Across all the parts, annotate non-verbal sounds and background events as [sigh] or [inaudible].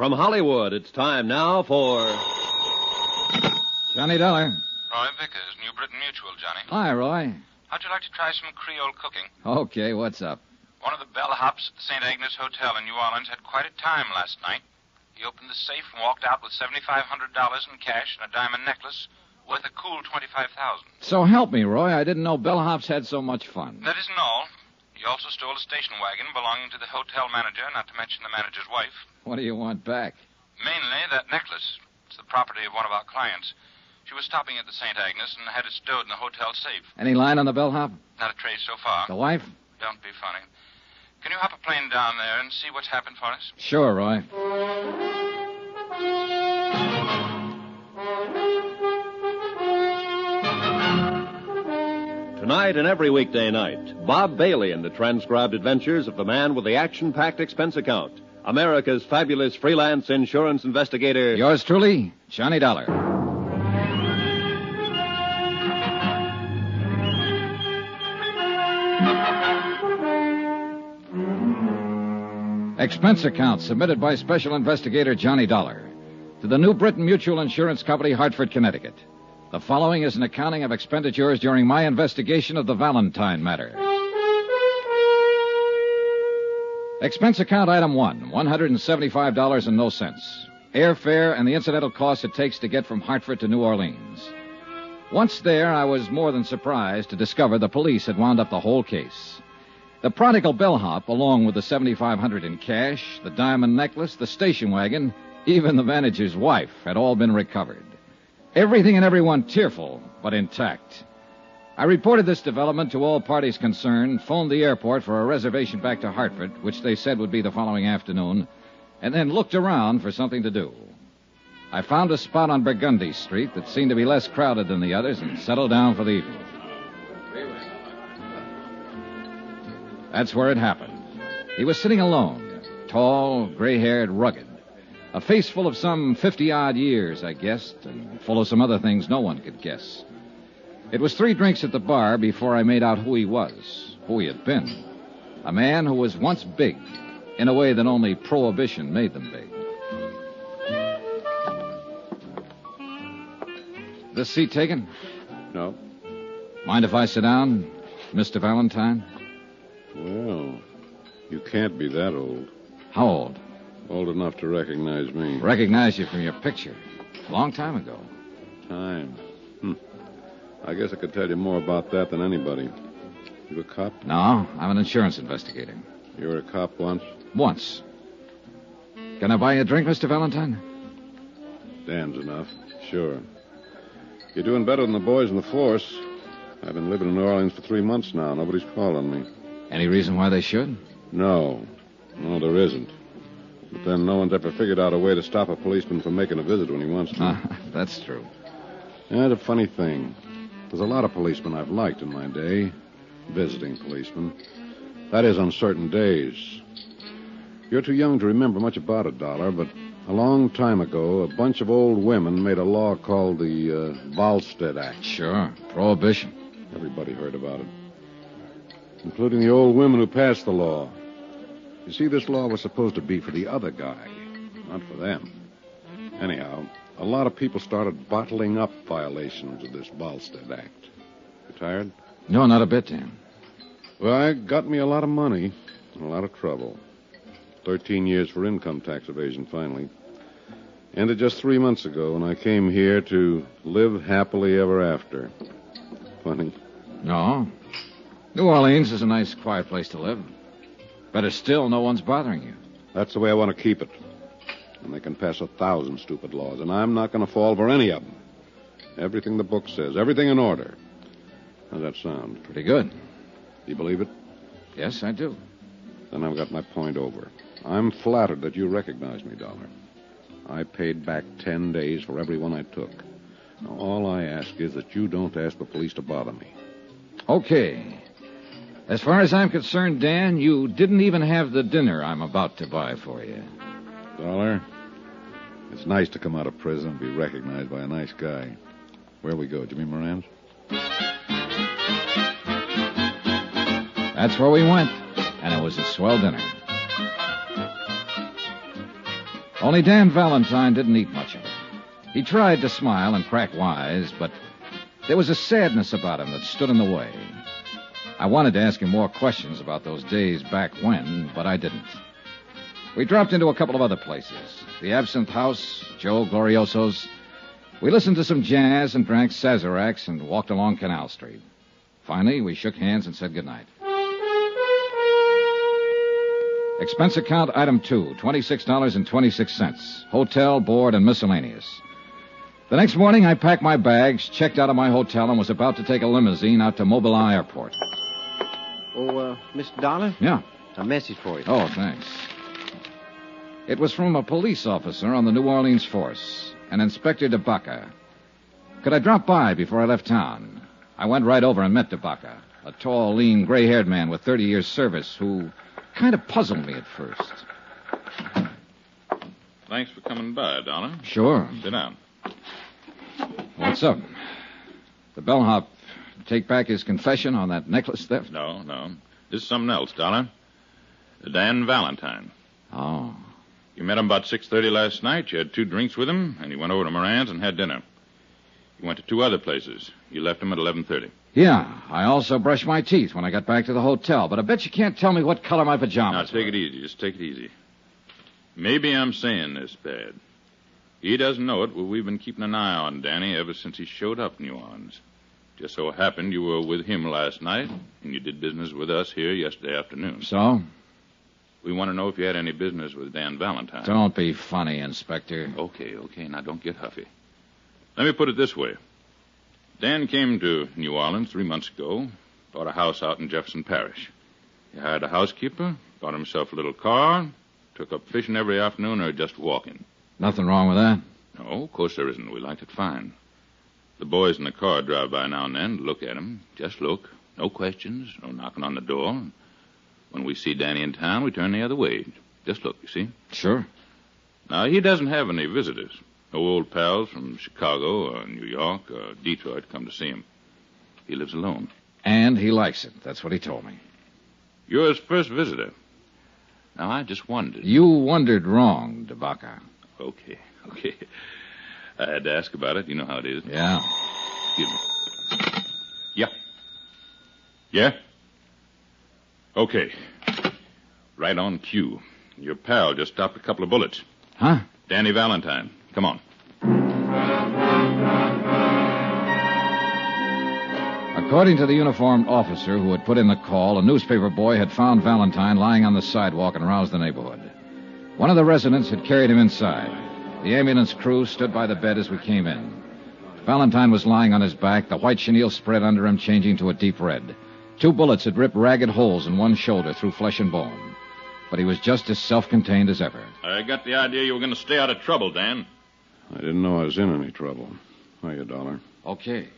From Hollywood, it's time now for. Johnny Dollar. Roy Vickers, New Britain Mutual, Johnny. Hi, Roy. How'd you like to try some Creole cooking? Okay, what's up? One of the bellhops at the St. Agnes Hotel in New Orleans had quite a time last night. He opened the safe and walked out with $7,500 in cash and a diamond necklace worth a cool 25000 So help me, Roy. I didn't know bellhops had so much fun. That isn't all. He also stole a station wagon belonging to the hotel manager, not to mention the manager's wife. What do you want back? Mainly that necklace. It's the property of one of our clients. She was stopping at the St. Agnes and had it stowed in the hotel safe. Any line on the bellhop? Not a trace so far. The wife? Don't be funny. Can you hop a plane down there and see what's happened for us? Sure, Roy. Tonight and every weekday night, Bob Bailey in the transcribed adventures of the man with the action packed expense account, America's fabulous freelance insurance investigator. Yours truly, Johnny Dollar. Expense account submitted by Special Investigator Johnny Dollar to the New Britain Mutual Insurance Company, Hartford, Connecticut. The following is an accounting of expenditures during my investigation of the Valentine matter. Expense account item one, $175 and no cents. Airfare and the incidental costs it takes to get from Hartford to New Orleans. Once there, I was more than surprised to discover the police had wound up the whole case. The prodigal bellhop, along with the 7500 in cash, the diamond necklace, the station wagon, even the manager's wife, had all been recovered. Everything and everyone tearful, but intact. I reported this development to all parties concerned, phoned the airport for a reservation back to Hartford, which they said would be the following afternoon, and then looked around for something to do. I found a spot on Burgundy Street that seemed to be less crowded than the others and settled down for the evening. That's where it happened. He was sitting alone, tall, gray haired, rugged. A face full of some 50 odd years, I guessed, and full of some other things no one could guess. It was three drinks at the bar before I made out who he was, who he had been. A man who was once big, in a way that only prohibition made them big. This seat taken? No. Mind if I sit down, Mr. Valentine? Well, you can't be that old. How old? Old enough to recognize me. Recognize you from your picture. A Long time ago. Time. Hmm. I guess I could tell you more about that than anybody. You a cop? No, I'm an insurance investigator. You were a cop once? Once. Can I buy you a drink, Mr. Valentine? Dan's enough. Sure. You're doing better than the boys in the force. I've been living in New Orleans for three months now. Nobody's called on me. Any reason why they should? No. No, there isn't. But then no one's ever figured out a way to stop a policeman from making a visit when he wants to. Ah, [laughs] that's true. Yeah, it's a funny thing. There's a lot of policemen I've liked in my day. Visiting policemen. That is, on certain days. You're too young to remember much about it, Dollar, but a long time ago, a bunch of old women made a law called the uh, Volstead Act. Sure. Prohibition. Everybody heard about it, including the old women who passed the law. You see, this law was supposed to be for the other guy, not for them. Anyhow, a lot of people started bottling up violations of this Volstead Act. You tired? No, not a bit, Dan. Well, it got me a lot of money and a lot of trouble. Thirteen years for income tax evasion, finally. Ended just three months ago when I came here to live happily ever after. Funny. No. New Orleans is a nice, quiet place to live. Better still, no one's bothering you. That's the way I want to keep it. And they can pass a thousand stupid laws, and I'm not going to fall for any of them. Everything the book says, everything in order. How's that sound? Pretty good. You believe it? Yes, I do. Then I've got my point over. I'm flattered that you recognize me, Dollar. I paid back ten days for every one I took. Now, all I ask is that you don't ask the police to bother me. Okay. As far as I'm concerned, Dan, you didn't even have the dinner I'm about to buy for you. Dollar, it's nice to come out of prison and be recognized by a nice guy. Where we go, Jimmy Moran's? That's where we went, and it was a swell dinner. Only Dan Valentine didn't eat much of it. He tried to smile and crack wise, but there was a sadness about him that stood in the way. I wanted to ask him more questions about those days back when, but I didn't. We dropped into a couple of other places the Absinthe House, Joe Glorioso's. We listened to some jazz and drank Sazeracs and walked along Canal Street. Finally, we shook hands and said goodnight. Expense account item two, $26.26. Hotel, board, and miscellaneous. The next morning, I packed my bags, checked out of my hotel, and was about to take a limousine out to Moisant Airport. Oh, uh, Mr. Dollar, Yeah. a message for you. Oh, thanks. It was from a police officer on the New Orleans force, an Inspector DeBaca. Could I drop by before I left town? I went right over and met DeBaca, a tall, lean, gray haired man with 30 years' service who kind of puzzled me at first. Thanks for coming by, Dollar. Sure. Sit down. What's up? The bellhop take back his confession on that necklace theft? No, no. This is something else, Dollar. Dan Valentine. Oh. You met him about 6.30 last night. You had two drinks with him, and you went over to Moran's and had dinner. You went to two other places. You left him at 11.30. Yeah, I also brushed my teeth when I got back to the hotel, but I bet you can't tell me what color my pajamas Now, pajamas take were. it easy. Just take it easy. Maybe I'm saying this bad. He doesn't know it, but we've been keeping an eye on Danny ever since he showed up in New Orleans. Just so happened you were with him last night, and you did business with us here yesterday afternoon. So? We want to know if you had any business with Dan Valentine. Don't be funny, Inspector. Okay, okay. Now don't get huffy. Let me put it this way. Dan came to New Orleans three months ago, bought a house out in Jefferson Parish. He hired a housekeeper, got himself a little car, took up fishing every afternoon or just walking. Nothing wrong with that? No, of course there isn't. We liked it fine. The boys in the car drive by now and then to look at him. Just look. No questions, no knocking on the door. When we see Danny in town, we turn the other way. Just look, you see? Sure. Now, he doesn't have any visitors. No old pals from Chicago or New York or Detroit come to see him. He lives alone. And he likes it. That's what he told me. You're his first visitor. Now, I just wondered. You wondered wrong, DeBaca. Okay, [laughs] okay. I had to ask about it. You know how it is. Yeah. Excuse me. Yeah. Yeah? Okay. Right on cue. Your pal just stopped a couple of bullets. Huh? Danny Valentine. Come on. According to the uniformed officer who had put in the call, a newspaper boy had found Valentine lying on the sidewalk and roused the neighborhood. One of the residents had carried him inside. The ambulance crew stood by the bed as we came in. Valentine was lying on his back, the white chenille spread under him, changing to a deep red. Two bullets had ripped ragged holes in one shoulder through flesh and bone. But he was just as self contained as ever. I got the idea you were going to stay out of trouble, Dan. I didn't know I was in any trouble. Hiya, Dollar. Okay.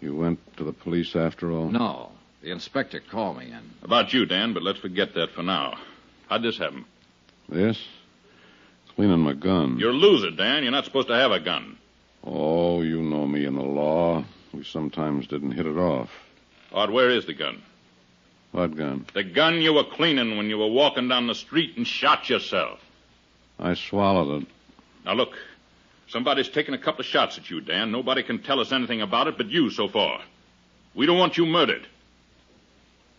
You went to the police after all? No. The inspector called me in. About you, Dan, but let's forget that for now. How'd this happen? This? Cleaning my gun. You're a loser, Dan. You're not supposed to have a gun. Oh, you know me and the law. We sometimes didn't hit it off. Odd, where is the gun? What gun? The gun you were cleaning when you were walking down the street and shot yourself. I swallowed it. Now, look. Somebody's taken a couple of shots at you, Dan. Nobody can tell us anything about it but you so far. We don't want you murdered.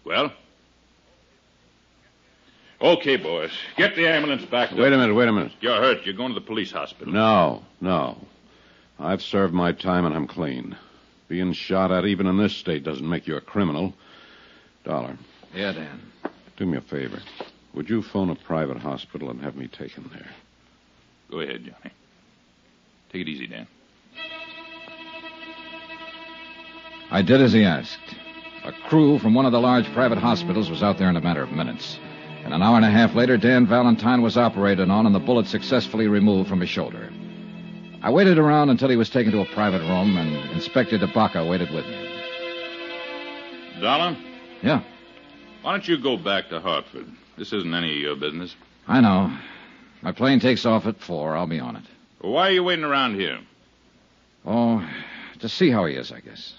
Well? Okay, boys. Get the ambulance back. Wait a minute, wait a minute. You're hurt. You're going to the police hospital. No, no. I've served my time and I'm clean. Being shot at even in this state doesn't make you a criminal. Dollar, Yeah, Dan. do me a favor. Would you phone a private hospital and have me taken there? Go ahead, Johnny. Take it easy, Dan. I did as he asked. A crew from one of the large private hospitals was out there in a matter of minutes. And an hour and a half later, Dan Valentine was operated on and the bullet successfully removed from his shoulder. I waited around until he was taken to a private room, and Inspector DeBaca waited with me. Dollar, Yeah, why don't you go back to Hartford? This isn't any of your business. I know. My plane takes off at four. I'll be on it. Well, why are you waiting around here? Oh, to see how he is, I guess.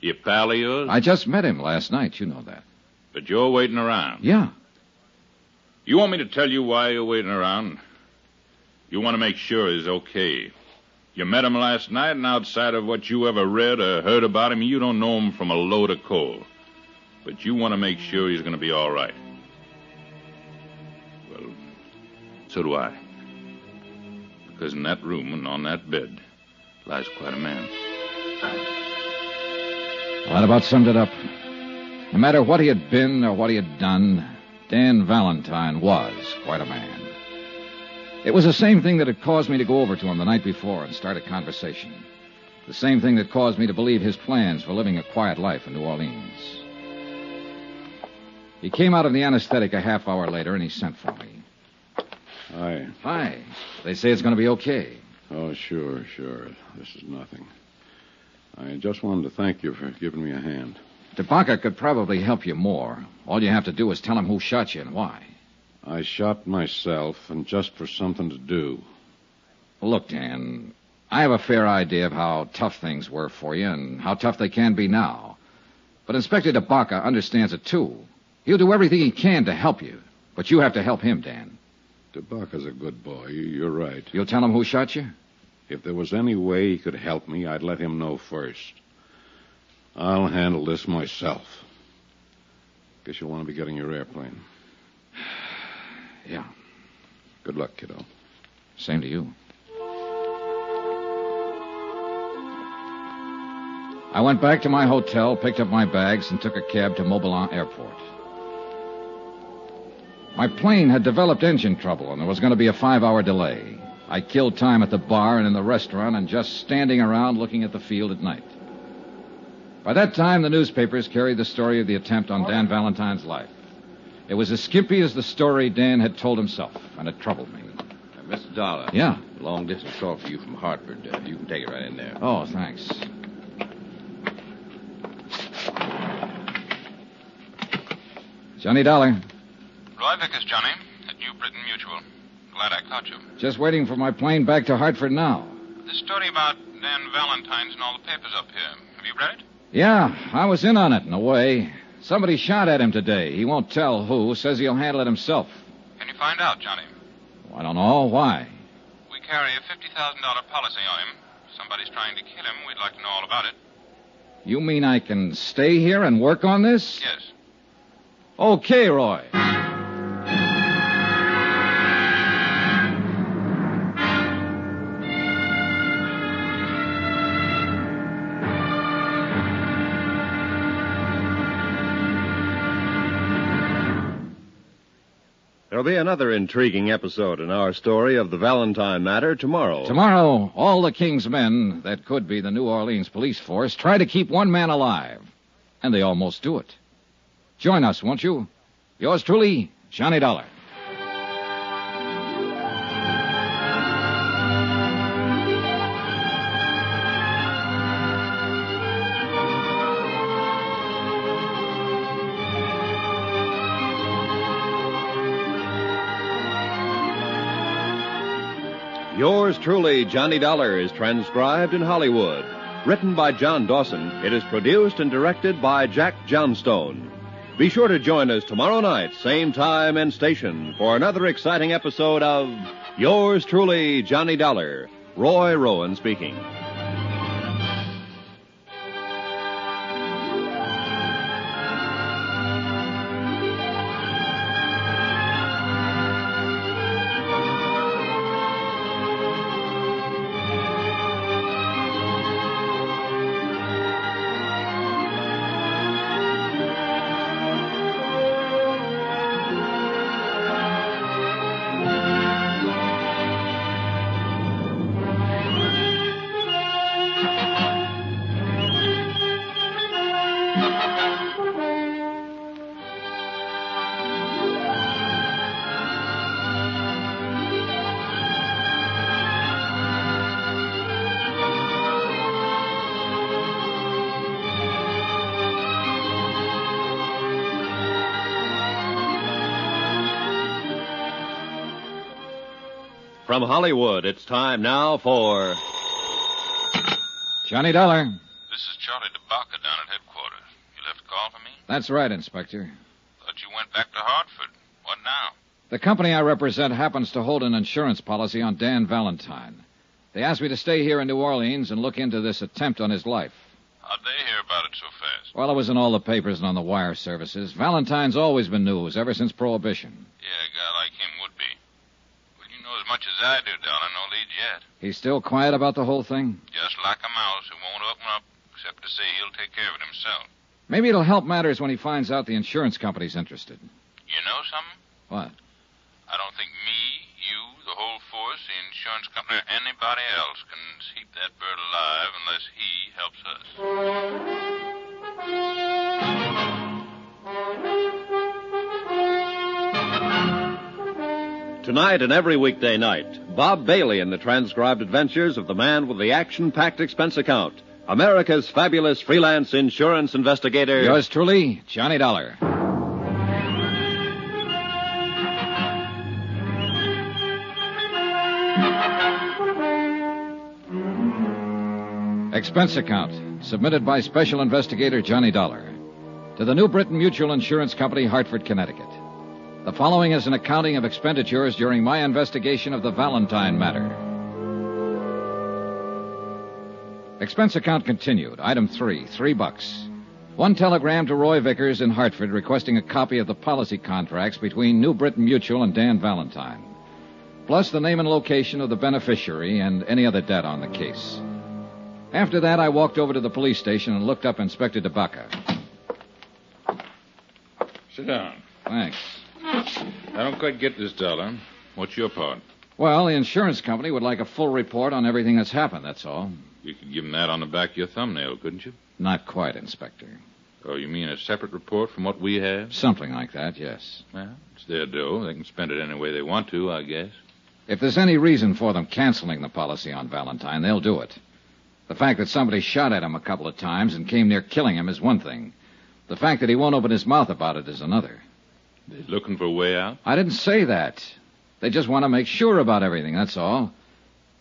You pal of yours? I just met him last night. You know that. But you're waiting around. Yeah. You want me to tell you why you're waiting around? You want to make sure he's okay. You met him last night, and outside of what you ever read or heard about him, you don't know him from a load of coal. But you want to make sure he's going to be all right. Well, so do I. Because in that room and on that bed lies quite a man. Well, that about summed it up. No matter what he had been or what he had done, Dan Valentine was quite a man. It was the same thing that had caused me to go over to him the night before and start a conversation. The same thing that caused me to believe his plans for living a quiet life in New Orleans. He came out of the anesthetic a half hour later and he sent for me. Hi. Hi. They say it's going to be okay. Oh, sure, sure. This is nothing. I just wanted to thank you for giving me a hand. DeBaca could probably help you more. All you have to do is tell him who shot you and why. I shot myself, and just for something to do. Look, Dan, I have a fair idea of how tough things were for you and how tough they can be now. But Inspector DeBaca understands it, too. He'll do everything he can to help you. But you have to help him, Dan. DeBaca's a good boy. You- You're right. You'll tell him who shot you? If there was any way he could help me, I'd let him know first. I'll handle this myself. Guess you'll want to be getting your airplane. [sighs] Yeah. Good luck, kiddo. Same to you. I went back to my hotel, picked up my bags, and took a cab to Moisant Airport. My plane had developed engine trouble, and there was going to be a five hour delay. I killed time at the bar and in the restaurant and just standing around looking at the field at night. By that time, the newspapers carried the story of the attempt on Dan Valentine's life. It was as skimpy as the story Dan had told himself, and it troubled me. Uh, Mr. Dollar. Yeah. Long distance call for you from Hartford. Uh, you can take it right in there. Oh, thanks. Johnny Dollar. Roy Vickers, Johnny, at New Britain Mutual. Glad I caught you. Just waiting for my plane back to Hartford now. The story about Dan Valentine's in all the papers up here. Have you read it? Yeah, I was in on it in a way. Somebody shot at him today. He won't tell who. Says he'll handle it himself. Can you find out, Johnny? I don't know. Why? We carry a $50,000 policy on him. Somebody's trying to kill him. We'd like to know all about it. You mean I can stay here and work on this? Yes. Okay, Roy. There'll be another intriguing episode in our story of the Valentine matter tomorrow. Tomorrow, all the King's men that could be the New Orleans police force try to keep one man alive. And they almost do it. Join us, won't you? Yours truly, Johnny Dollar. Yours truly, Johnny Dollar, is transcribed in Hollywood. Written by John Dawson, it is produced and directed by Jack Johnstone. Be sure to join us tomorrow night, same time and station, for another exciting episode of Yours truly, Johnny Dollar. Roy Rowan speaking. From Hollywood, it's time now for. Johnny Dollar. This is Charlie DeBaca down at headquarters. You left a call for me? That's right, Inspector. Thought you went back to Hartford. What now? The company I represent happens to hold an insurance policy on Dan Valentine. They asked me to stay here in New Orleans and look into this attempt on his life. How'd they hear about it so fast? Well, it was in all the papers and on the wire services. Valentine's always been news ever since Prohibition. Yeah, a guy like him would be. Well, you know as much as I do, Dollar. No lead yet. He's still quiet about the whole thing? Just like a mouse who won't open up except to say he'll take care of it himself. Maybe it'll help matters when he finds out the insurance company's interested. You know something? What? I don't think me, you, the whole force, the insurance company, or anybody else can keep that bird alive unless he helps us. Tonight and every weekday night, Bob Bailey in the transcribed adventures of the man with the action packed expense account, America's fabulous freelance insurance investigator. Yours truly, Johnny Dollar. Expense account, submitted by Special Investigator Johnny Dollar to the New Britain Mutual Insurance Company, Hartford, Connecticut. The following is an accounting of expenditures during my investigation of the Valentine matter. Expense account continued. Item three, three bucks. One telegram to Roy Vickers in Hartford requesting a copy of the policy contracts between New Britain Mutual and Dan Valentine, plus the name and location of the beneficiary and any other debt on the case. After that, I walked over to the police station and looked up Inspector DeBaca. Sit down. Thanks. I don't quite get this, Dollar. What's your part? Well, the insurance company would like a full report on everything that's happened, that's all. You could give them that on the back of your thumbnail, couldn't you? Not quite, Inspector. Oh, you mean a separate report from what we have? Something like that, yes. Well, it's their dough. They can spend it any way they want to, I guess. If there's any reason for them canceling the policy on Valentine, they'll do it. The fact that somebody shot at him a couple of times and came near killing him is one thing. The fact that he won't open his mouth about it is another. They're looking for a way out? I didn't say that. They just want to make sure about everything, that's all.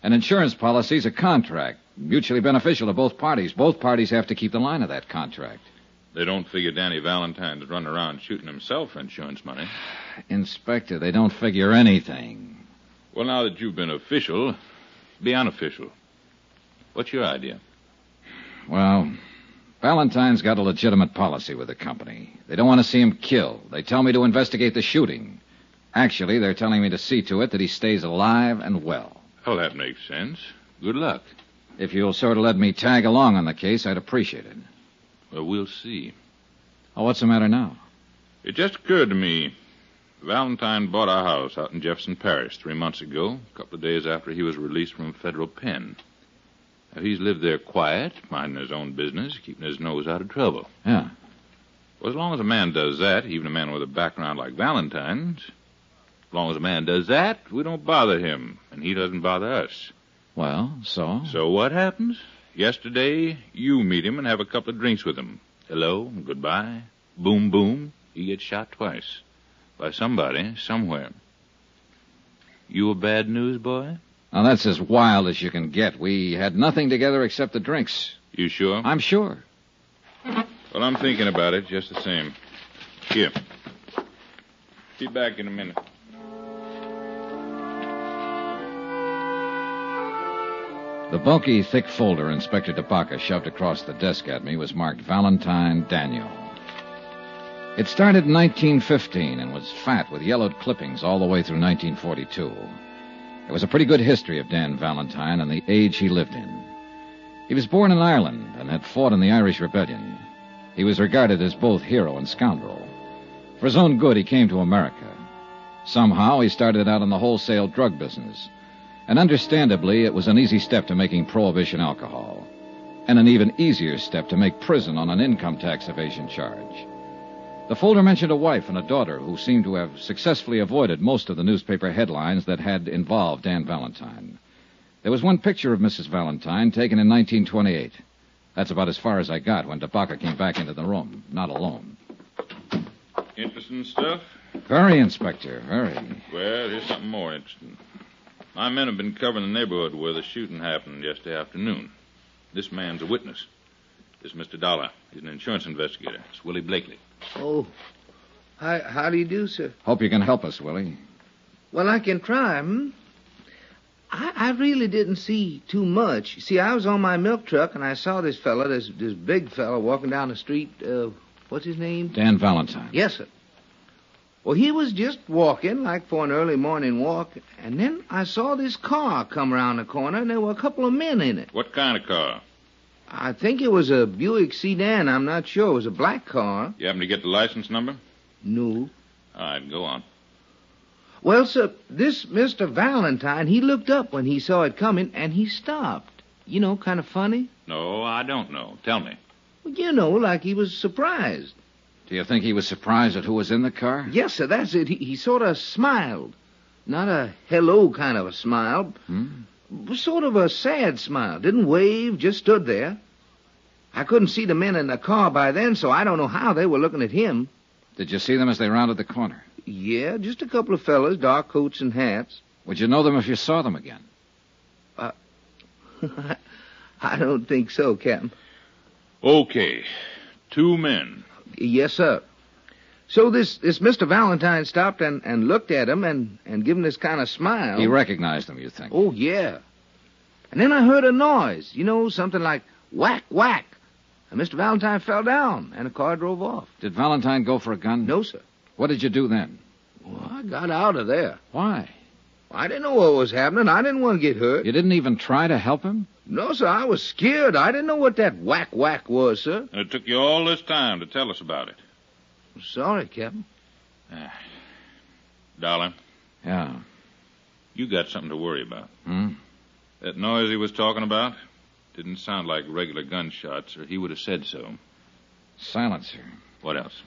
An insurance policy's a contract, mutually beneficial to both parties. Both parties have to keep the line of that contract. They don't figure Danny Valentine's running around shooting himself for insurance money. Inspector, they don't figure anything. Well, now that you've been official, be unofficial. What's your idea? Well, Valentine's got a legitimate policy with the company. They don't want to see him killed. They tell me to investigate the shooting. Actually, they're telling me to see to it that he stays alive and well. Oh, that makes sense. Good luck. If you'll sort of let me tag along on the case, I'd appreciate it. Well, we'll see. Oh, what's the matter now? It just occurred to me. Valentine bought a house out in Jefferson Parish three months ago, a couple of days after he was released from federal pen. He's lived there quiet, minding his own business, keeping his nose out of trouble. Yeah. Well, as long as a man does that, even a man with a background like Valentine's, as long as a man does that, we don't bother him, and he doesn't bother us. Well, so? So what happens? Yesterday, you meet him and have a couple of drinks with him. Hello, goodbye. Boom, boom. He gets shot twice. By somebody, somewhere. You a bad news boy? Now, that's as wild as you can get. We had nothing together except the drinks. You sure? I'm sure. Well, I'm thinking about it just the same. Here. Be back in a minute. The bulky, thick folder Inspector DeBaca shoved across the desk at me was marked Valentine Daniel. It started in 1915 and was fat with yellowed clippings all the way through 1942. It was a pretty good history of Dan Valentine and the age he lived in. He was born in Ireland and had fought in the Irish Rebellion. He was regarded as both hero and scoundrel. For his own good, he came to America. Somehow, he started out in the wholesale drug business. And understandably, it was an easy step to making prohibition alcohol. And an even easier step to make prison on an income tax evasion charge. The folder mentioned a wife and a daughter who seemed to have successfully avoided most of the newspaper headlines that had involved Dan Valentine. There was one picture of Mrs. Valentine taken in 1928. That's about as far as I got when DeBaca came back into the room, not alone. Interesting stuff? Very, Inspector, very. Well, here's something more interesting. My men have been covering the neighborhood where the shooting happened yesterday afternoon. This man's a witness. This is Mr. Dollar. He's an insurance investigator. It's Willie Blakely. Oh, how, how do you do, sir? Hope you can help us, Willie. Well, I can try, hmm? I, I really didn't see too much. See, I was on my milk truck and I saw this fella, this this big fella, walking down the street. Uh, what's his name? Dan Valentine. Yes, sir. Well, he was just walking, like for an early morning walk, and then I saw this car come around the corner, and there were a couple of men in it. What kind of car? I think it was a Buick sedan. I'm not sure. It was a black car. You happen to get the license number? No. All right, go on. Well, sir, this Mr. Valentine, he looked up when he saw it coming, and he stopped. You know, kind of funny. No, I don't know. Tell me. Well, you know, like he was surprised. Do you think he was surprised at who was in the car? Yes, sir, that's it. He, he sort of smiled. Not a hello kind of a smile. Hmm? Sort of a sad smile. Didn't wave, just stood there. I couldn't see the men in the car by then, so I don't know how they were looking at him. Did you see them as they rounded the corner? Yeah, just a couple of fellas, dark coats and hats. Would you know them if you saw them again? Uh, [laughs] I don't think so, Captain. Okay. Two men. Yes, sir. So this, this Mr. Valentine stopped and, and looked at him and, and give him this kind of smile. He recognized them, you think? Oh, yeah. And then I heard a noise, you know, something like whack, whack. And Mr. Valentine fell down, and the car drove off. Did Valentine go for a gun? No, sir. What did you do then? Well, I got out of there. Why? I didn't know what was happening. I didn't want to get hurt. You didn't even try to help him? No, sir, I was scared. I didn't know what that whack, whack was, sir. And it took you all this time to tell us about it. Sorry, Captain. Dollar, Yeah. you got something to worry about. Hmm? That noise he was talking about didn't sound like regular gunshots, or he would have said so. Silencer. What else?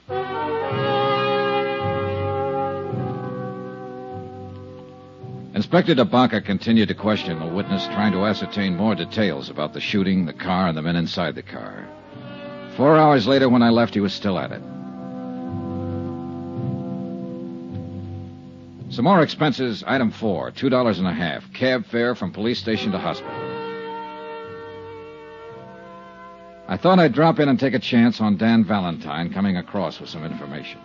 Inspector DeBaca continued to question the witness, trying to ascertain more details about the shooting, the car, and the men inside the car. Four hours later, when I left, he was still at it. Some more expenses. Item four, two dollars and a half. Cab fare from police station to hospital. I thought I'd drop in and take a chance on Dan Valentine coming across with some information.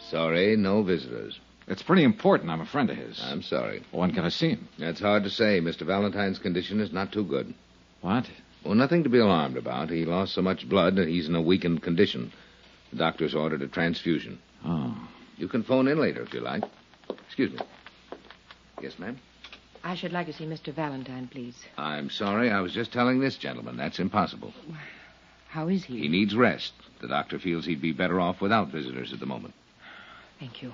Sorry, no visitors. It's pretty important. I'm a friend of his. I'm sorry. When can I see him? That's hard to say. Mr. Valentine's condition is not too good. What? Well, nothing to be alarmed about. He lost so much blood that he's in a weakened condition. The doctor's ordered a transfusion. Oh. You can phone in later if you like. Excuse me. Yes, ma'am? I should like to see Mr. Valentine, please. I'm sorry. I was just telling this gentleman. That's impossible. How is he? He needs rest. The doctor feels he'd be better off without visitors at the moment. Thank you.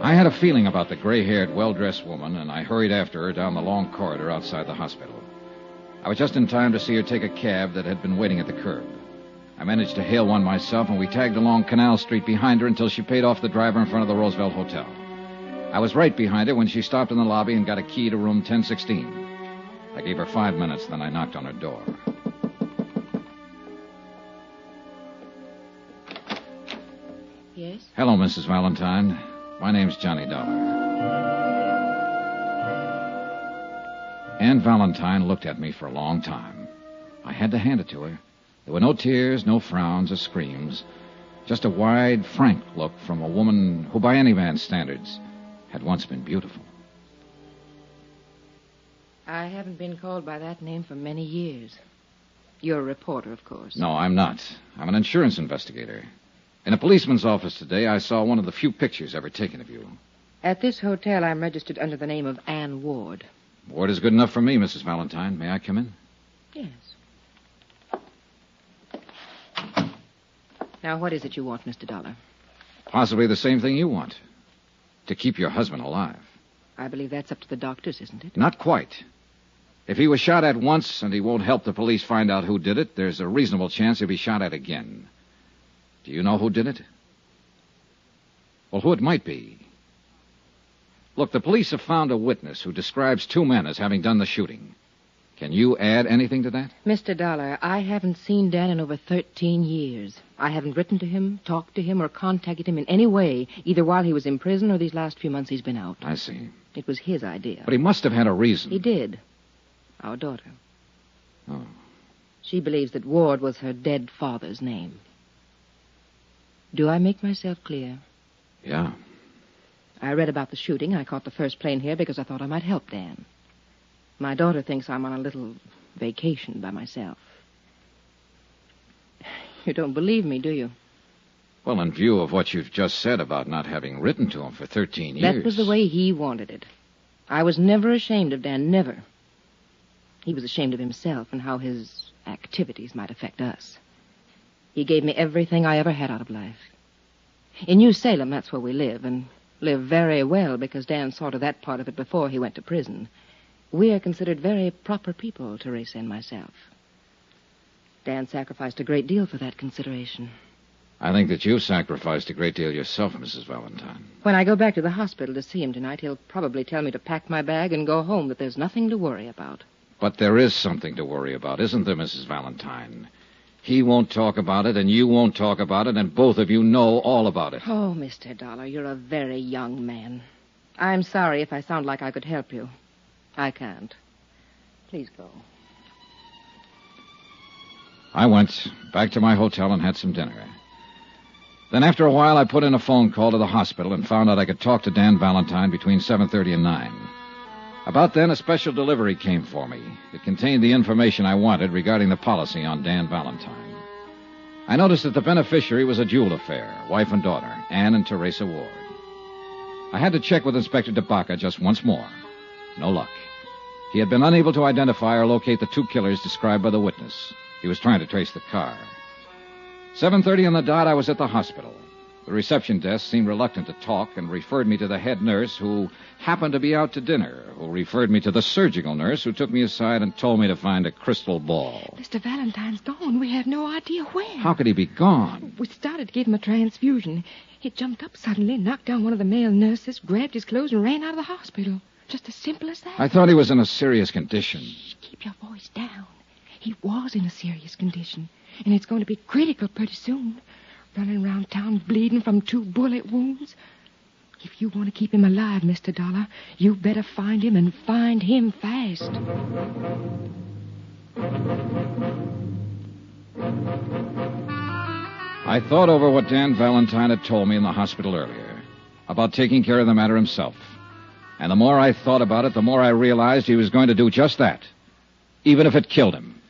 I had a feeling about the gray haired, well dressed woman, and I hurried after her down the long corridor outside the hospital. I was just in time to see her take a cab that had been waiting at the curb. I managed to hail one myself, and we tagged along Canal Street behind her until she paid off the driver in front of the Roosevelt Hotel. I was right behind her when she stopped in the lobby and got a key to room 1016. I gave her five minutes, then I knocked on her door. Yes? Hello, Mrs. Valentine. My name's Johnny Dollar. Anne Valentine looked at me for a long time. I had to hand it to her. There were no tears, no frowns or screams, just a wide, frank look from a woman who, by any man's standards, had once been beautiful. I haven't been called by that name for many years. You're a reporter, of course. No, I'm not. I'm an insurance investigator. In a policeman's office today, I saw one of the few pictures ever taken of you. At this hotel, I'm registered under the name of Anne Ward. Ward is good enough for me, Mrs. Valentine. May I come in? Yes. Now, what is it you want, Mr. Dollar? Possibly the same thing you want to keep your husband alive. I believe that's up to the doctors, isn't it? Not quite. If he was shot at once and he won't help the police find out who did it, there's a reasonable chance he'll be shot at again. Do you know who did it? Well, who it might be. Look, the police have found a witness who describes two men as having done the shooting. Can you add anything to that? Mr. Dollar, I haven't seen Dan in over 13 years. I haven't written to him, talked to him, or contacted him in any way, either while he was in prison or these last few months he's been out. I see. It was his idea. But he must have had a reason. He did. Our daughter. Oh. She believes that Ward was her dead father's name. Do I make myself clear? Yeah. I read about the shooting. I caught the first plane here because I thought I might help Dan. My daughter thinks I'm on a little vacation by myself. You don't believe me, do you? Well, in view of what you've just said about not having written to him for 13 years. That was the way he wanted it. I was never ashamed of Dan, never. He was ashamed of himself and how his activities might affect us. He gave me everything I ever had out of life. In New Salem, that's where we live, and live very well because Dan saw to that part of it before he went to prison. We are considered very proper people, Teresa and myself. Dan sacrificed a great deal for that consideration. I think that you've sacrificed a great deal yourself, Mrs. Valentine. When I go back to the hospital to see him tonight, he'll probably tell me to pack my bag and go home, that there's nothing to worry about. But there is something to worry about, isn't there, Mrs. Valentine? He won't talk about it, and you won't talk about it, and both of you know all about it. Oh, Mr. Dollar, you're a very young man. I'm sorry if I sound like I could help you. I can't. Please go. I went back to my hotel and had some dinner. Then after a while I put in a phone call to the hospital and found out I could talk to Dan Valentine between 7:30 and 9. About then a special delivery came for me. It contained the information I wanted regarding the policy on Dan Valentine. I noticed that the beneficiary was a Jewel affair, wife and daughter, Anne and Teresa Ward. I had to check with Inspector DeBaca just once more. No luck. He had been unable to identify or locate the two killers described by the witness. He was trying to trace the car. 7.30 on the dot, I was at the hospital. The reception desk seemed reluctant to talk and referred me to the head nurse who happened to be out to dinner, who referred me to the surgical nurse who took me aside and told me to find a crystal ball. Mr. Valentine's gone. We have no idea where. How could he be gone? We started to give him a transfusion. He jumped up suddenly, knocked down one of the male nurses, grabbed his clothes, and ran out of the hospital. Just as simple as that. I thought he was in a serious condition. Shh, keep your voice down. He was in a serious condition, and it's going to be critical pretty soon. Running around town bleeding from two bullet wounds. If you want to keep him alive, Mr. Dollar, you better find him and find him fast. I thought over what Dan Valentine had told me in the hospital earlier about taking care of the matter himself. And the more I thought about it, the more I realized he was going to do just that, even if it killed him.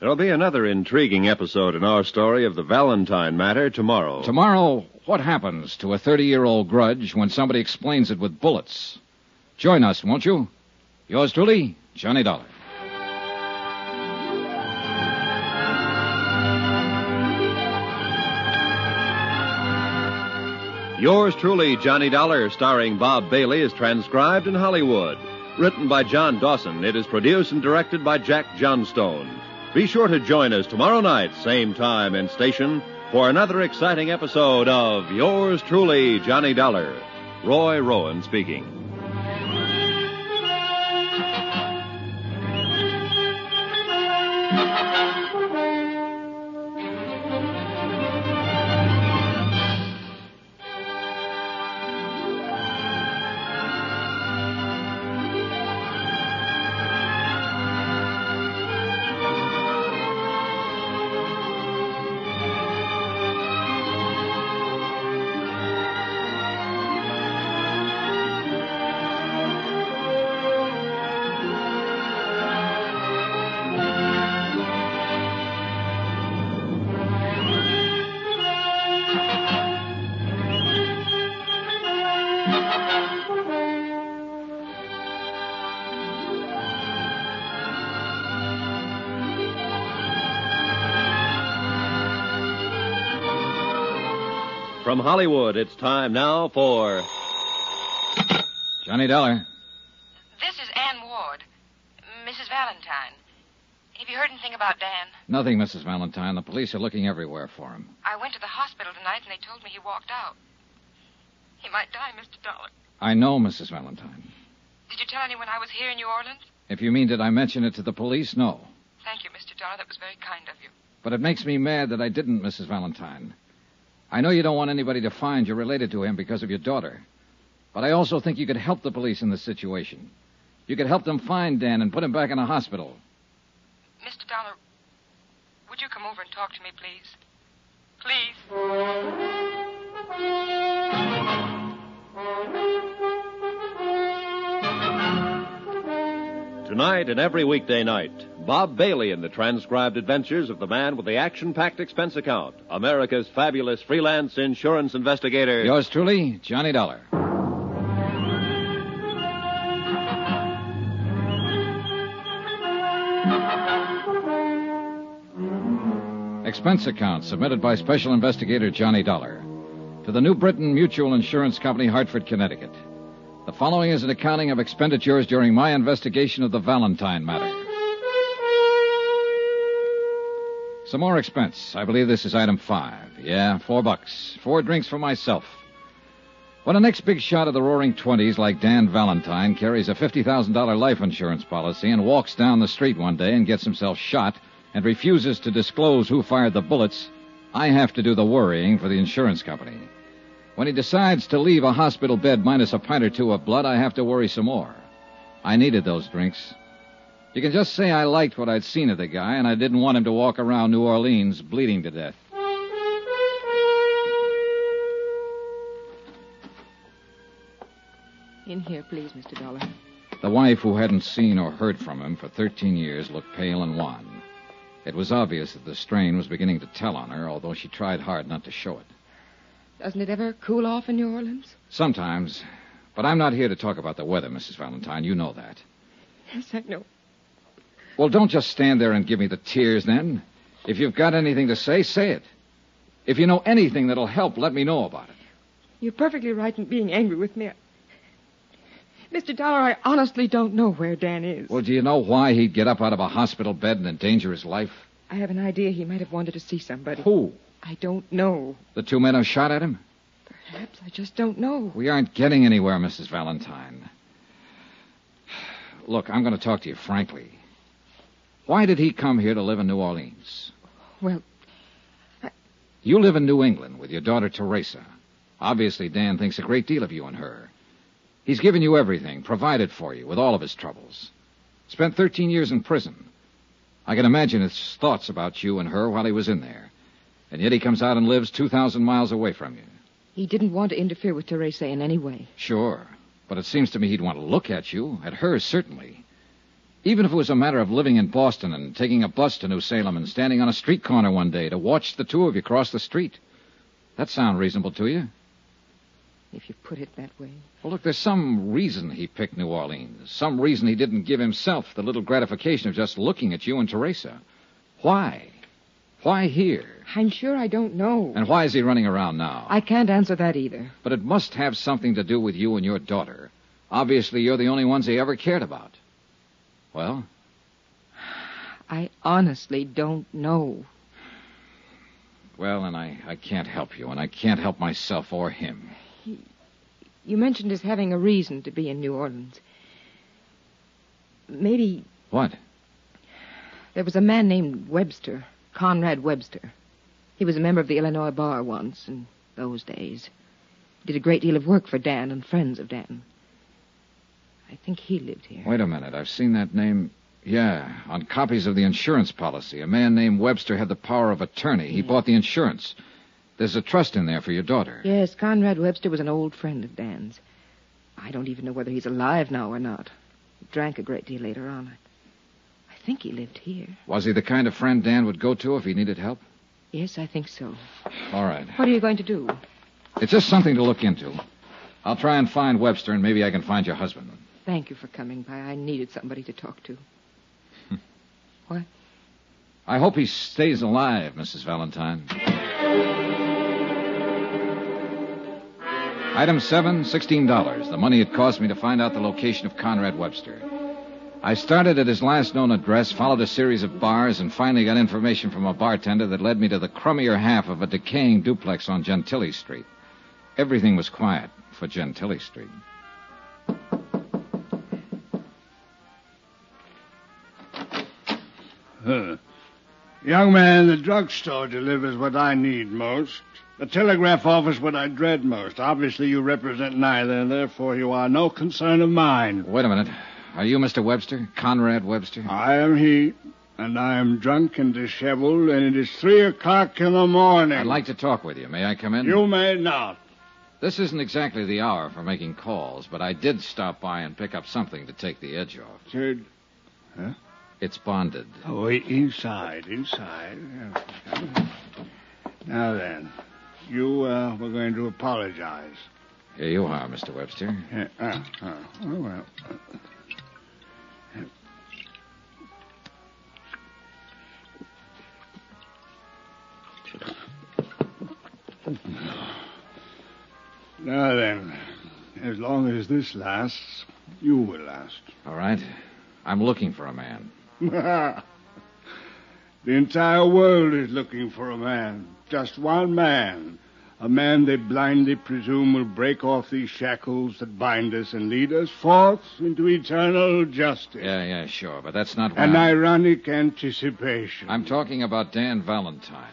There'll be another intriguing episode in our story of the Valentine matter tomorrow. Tomorrow, what happens to a 30 year old grudge when somebody explains it with bullets? Join us, won't you? Yours truly, Johnny Dollar. Yours truly, Johnny Dollar, starring Bob Bailey, is transcribed in Hollywood. Written by John Dawson, it is produced and directed by Jack Johnstone. Be sure to join us tomorrow night, same time and station, for another exciting episode of Yours truly, Johnny Dollar. Roy Rowan speaking. Hollywood, it's time now for. Johnny Dollar. This is Ann Ward, Mrs. Valentine. Have you heard anything about Dan? Nothing, Mrs. Valentine. The police are looking everywhere for him. I went to the hospital tonight and they told me he walked out. He might die, Mr. Dollar. I know, Mrs. Valentine. Did you tell anyone I was here in New Orleans? If you mean, did I mention it to the police? No. Thank you, Mr. Dollar. That was very kind of you. But it makes me mad that I didn't, Mrs. Valentine. I know you don't want anybody to find you're related to him because of your daughter. But I also think you could help the police in this situation. You could help them find Dan and put him back in a hospital. Mr. Dollar, would you come over and talk to me, please? Please. Tonight and every weekday night, Bob Bailey in the transcribed adventures of the man with the action packed expense account, America's fabulous freelance insurance investigator. Yours truly, Johnny Dollar. Expense account submitted by Special Investigator Johnny Dollar to the New Britain Mutual Insurance Company, Hartford, Connecticut. The following is an accounting of expenditures during my investigation of the Valentine matter. Some more expense. I believe this is item five. Yeah, four bucks. Four drinks for myself. When a next big shot of the roaring twenties like Dan Valentine carries a $50,000 life insurance policy and walks down the street one day and gets himself shot and refuses to disclose who fired the bullets, I have to do the worrying for the insurance company. When he decides to leave a hospital bed minus a pint or two of blood, I have to worry some more. I needed those drinks. You can just say I liked what I'd seen of the guy, and I didn't want him to walk around New Orleans bleeding to death. In here, please, Mr. Dollar. The wife, who hadn't seen or heard from him for 13 years, looked pale and wan. It was obvious that the strain was beginning to tell on her, although she tried hard not to show it. Doesn't it ever cool off in New Orleans? Sometimes. But I'm not here to talk about the weather, Mrs. Valentine. You know that. Yes, I know. Well, don't just stand there and give me the tears then. If you've got anything to say, say it. If you know anything that'll help, let me know about it. You're perfectly right in being angry with me. Mr. Dollar, I honestly don't know where Dan is. Well, do you know why he'd get up out of a hospital bed and endanger his life? I have an idea he might have wanted to see somebody. Who? I don't know. The two men who shot at him? Perhaps I just don't know. We aren't getting anywhere, Mrs. Valentine. [sighs] Look, I'm going to talk to you frankly. Why did he come here to live in New Orleans? Well, I... You live in New England with your daughter Teresa. Obviously, Dan thinks a great deal of you and her. He's given you everything, provided for you with all of his troubles. Spent 13 years in prison. I can imagine his thoughts about you and her while he was in there. And yet he comes out and lives 2,000 miles away from you. He didn't want to interfere with Teresa in any way. Sure. But it seems to me he'd want to look at you, at her, certainly. Even if it was a matter of living in Boston and taking a bus to New Salem and standing on a street corner one day to watch the two of you cross the street. That sound reasonable to you? If you put it that way. Well, look, there's some reason he picked New Orleans. Some reason he didn't give himself the little gratification of just looking at you and Teresa. Why? Why here? I'm sure I don't know. And why is he running around now? I can't answer that either. But it must have something to do with you and your daughter. Obviously, you're the only ones he ever cared about. Well, I honestly don't know. well, and I, I can't help you, and I can't help myself or him. You mentioned his having a reason to be in New Orleans. Maybe What? there was a man named Webster, Conrad Webster. He was a member of the Illinois Bar once in those days. Did a great deal of work for Dan and friends of Dan. I think he lived here. Wait a minute. I've seen that name. Yeah, on copies of the insurance policy. A man named Webster had the power of attorney. He bought the insurance. There's a trust in there for your daughter. Yes, Conrad Webster was an old friend of Dan's. I don't even know whether he's alive now or not. He drank a great deal later on. I, I think he lived here. Was he the kind of friend Dan would go to if he needed help? Yes, I think so. All right. What are you going to do? It's just something to look into. I'll try and find Webster, and maybe I can find your husband. Thank you for coming by. I needed somebody to talk to. Hmm. what? I hope he stays alive, Mrs. Valentine. Item seven, sixteen dollars. The money it cost me to find out the location of Conrad Webster. I started at his last known address, followed a series of bars, and finally got information from a bartender that led me to the crummier half of a decaying duplex on Gentilly Street. Everything was quiet for Gentilly Street. Young man, the drugstore delivers what I need most. The telegraph office what I dread most. Obviously, you represent neither, and therefore you are no concern of mine. Wait a minute. Are you Mr. Webster? Conrad Webster? I am he, and I am drunk and disheveled, and it is three o'clock in the morning. I'd like to talk with you. May I come in? You may not. This isn't exactly the hour for making calls, but I did stop by and pick up something to take the edge off. Sir, huh? It's bonded. Oh, inside, inside. Now then, you uh, were going to apologize. Here you are, Mr. Webster. Uh, uh, oh, well. Now then, as long as this lasts, you will last. All right. I'm looking for a man. [laughs] the entire world is looking for a man. Just one man. A man they blindly presume will break off these shackles that bind us and lead us forth into eternal justice. Yeah, yeah, sure, but that's not An I'm... ironic anticipation. I'm talking about Dan Valentine.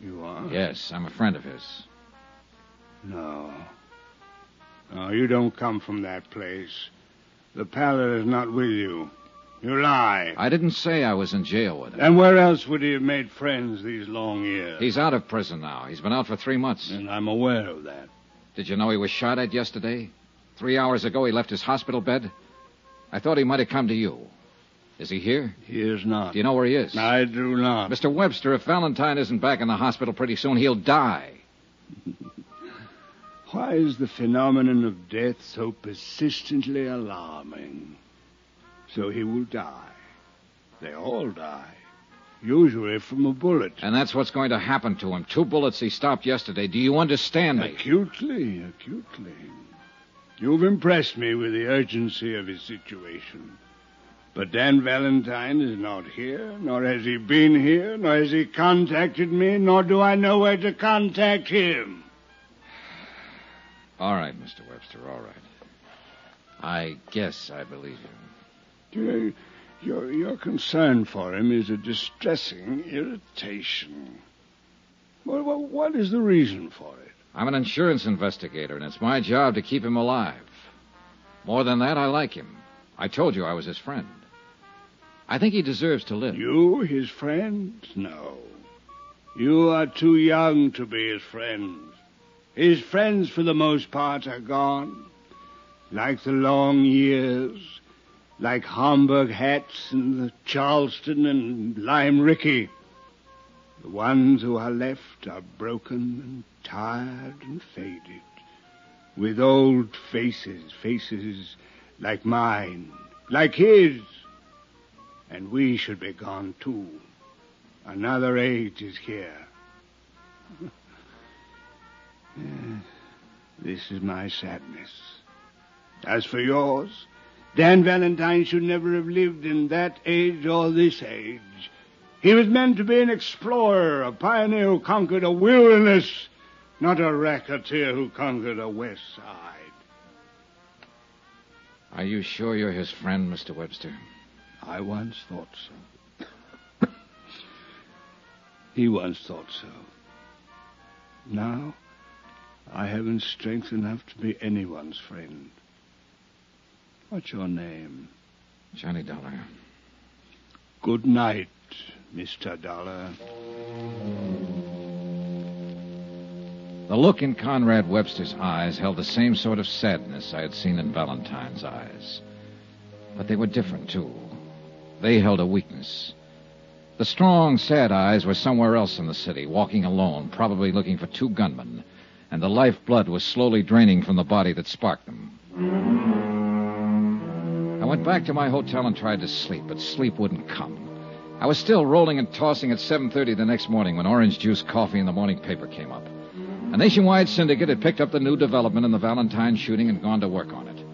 You are? Yes, I'm a friend of his. No. No, you don't come from that place. The pallet is not with you. You lie. I didn't say I was in jail with him. And where else would he have made friends these long years? He's out of prison now. He's been out for three months. And I'm aware of that. Did you know he was shot at yesterday? Three hours ago, he left his hospital bed. I thought he might have come to you. Is he here? He is not. Do you know where he is? I do not. Mr. Webster, if Valentine isn't back in the hospital pretty soon, he'll die. Why is the phenomenon of death so persistently alarming? So he will die. They all die. Usually from a bullet. And that's what's going to happen to him. Two bullets he stopped yesterday. Do you understand me? Acutely, acutely. You've impressed me with the urgency of his situation. But Dan Valentine is not here, nor has he been here, nor has he contacted me, nor do I know where to contact him. All right, Mr. Webster, all right. I guess I believe you. You your, your concern for him is a distressing irritation. Well, well, what is the reason for it? I'm an insurance investigator, and it's my job to keep him alive. More than that, I like him. I told you I was his friend. I think he deserves to live. You, his friend? No. You are too young to be his friend. His friends, for the most part, are gone. Like the long years, like Homburg hats and the Charleston and Lime Rickey. The ones who are left are broken and tired and faded, with old faces, faces like mine, like his. And we should be gone too. Another age is here. [laughs] Hmm. This is my sadness. As for yours, Dan Valentine should never have lived in that age or this age. He was meant to be an explorer, a pioneer who conquered a wilderness, not a racketeer who conquered a west side. Are you sure you're his friend, Mr. Webster? I once thought so. [coughs] he once thought so. Now, I haven't strength enough to be anyone's friend. What's your name? Johnny Dollar. Good night, Mr. Dollar. The look in Conrad Webster's eyes held the same sort of sadness I had seen in Valentine's eyes. But they were different, too. They held a weakness. The strong, sad eyes were somewhere else in the city, walking alone, probably looking for two gunmen, and the lifeblood was slowly draining from the body that sparked them. I went back to my hotel and tried to sleep, but sleep wouldn't come. I was still rolling and tossing at 7:30 the next morning when orange juice coffee in the morning paper came up. A nationwide syndicate had picked up the new development in the Valentine shooting and gone to work on it.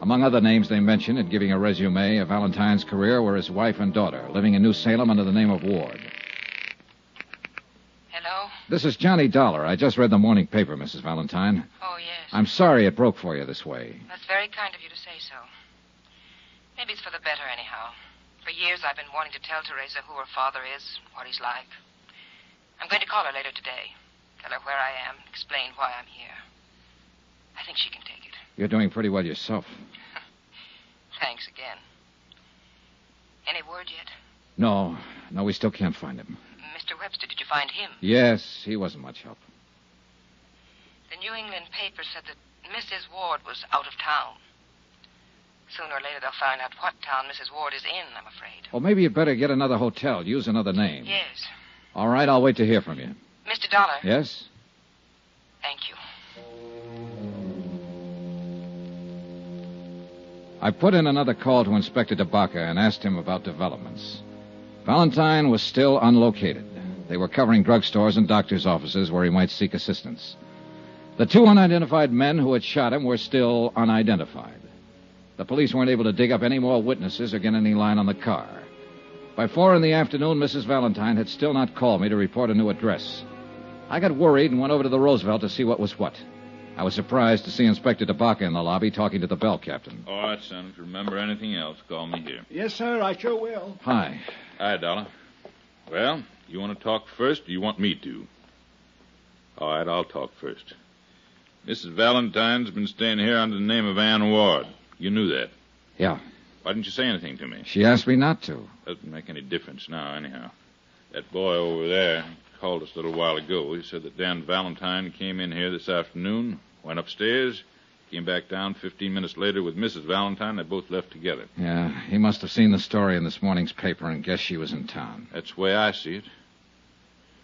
Among other names they mentioned in giving a resume of Valentine's career were his wife and daughter, living in New Salem under the name of Ward. This is Johnny Dollar. I just read the morning paper, Mrs. Valentine. Oh, yes. I'm sorry it broke for you this way. That's very kind of you to say so. Maybe it's for the better, anyhow. For For years I've been wanting to tell Teresa who her father is, what he's like. I'm going to call her later today. Tell her where I am, explain why I'm here. I think she can take it. You're doing pretty well yourself. [laughs] Thanks again. Any word yet? No, no, we still can't find him. Mr. Webster, did you find him? Yes, he wasn't much help. The New England paper said that Mrs. Ward was out of town. Sooner or later they'll find out what town Mrs. Ward is in, I'm afraid. Well, maybe you'd better get another hotel. Use another name. Yes. All right, I'll wait to hear from you. Mr. Dollar. Yes? Thank you. I put in another call to Inspector DeBaca and asked him about developments. Valentine was still unlocated. They were covering drugstores and doctors' offices where he might seek assistance. The two unidentified men who had shot him were still unidentified. The police weren't able to dig up any more witnesses or get any line on the car. By four in the afternoon, Mrs. Valentine had still not called me to report a new address. I got worried and went over to the Roosevelt to see what was what. I was surprised to see Inspector DeBaca in the lobby talking to the bell captain. All right, son. If you remember anything else, call me here. Yes, sir, I sure will. Hi. Hi, Dollar. Well, you want to talk first, or you want me to? All right, I'll talk first. Mrs. Valentine's been staying here under the name of Ann Ward. You knew that. Yeah. Why didn't you say anything to me? She asked me not to. Doesn't make any difference now, anyhow. That boy over there called us a little while ago. He said that Dan Valentine came in here this afternoon, went upstairs, came back down 15 minutes later with Mrs. Valentine. They both left together. Yeah, he must have seen the story in this morning's paper and guessed she was in town. That's the way I see it.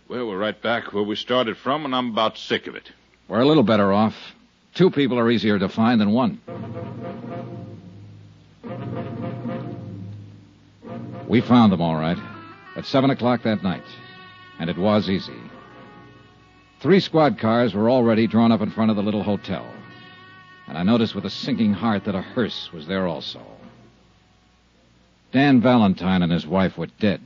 Well, we're right back where we started from, and I'm about sick of it. We're a little better off. Two people are easier to find than one. We found them all right at 7 o'clock that night, and it was easy. Three squad cars were already drawn up in front of the little hotel, and I noticed with a sinking heart that a hearse was there also. Dan Valentine and his wife were dead.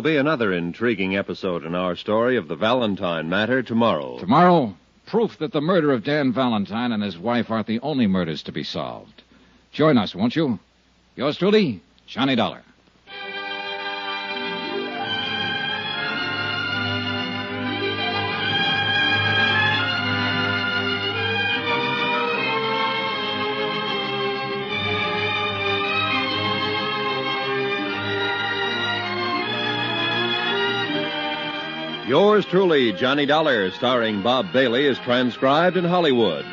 There'll be another intriguing episode in our story of the Valentine matter tomorrow. Tomorrow, proof that the murder of Dan Valentine and his wife aren't the only murders to be solved. Join us, won't you? Yours truly, Johnny Dollar. Yours truly, Johnny Dollar, starring Bob Bailey, is transcribed in Hollywood.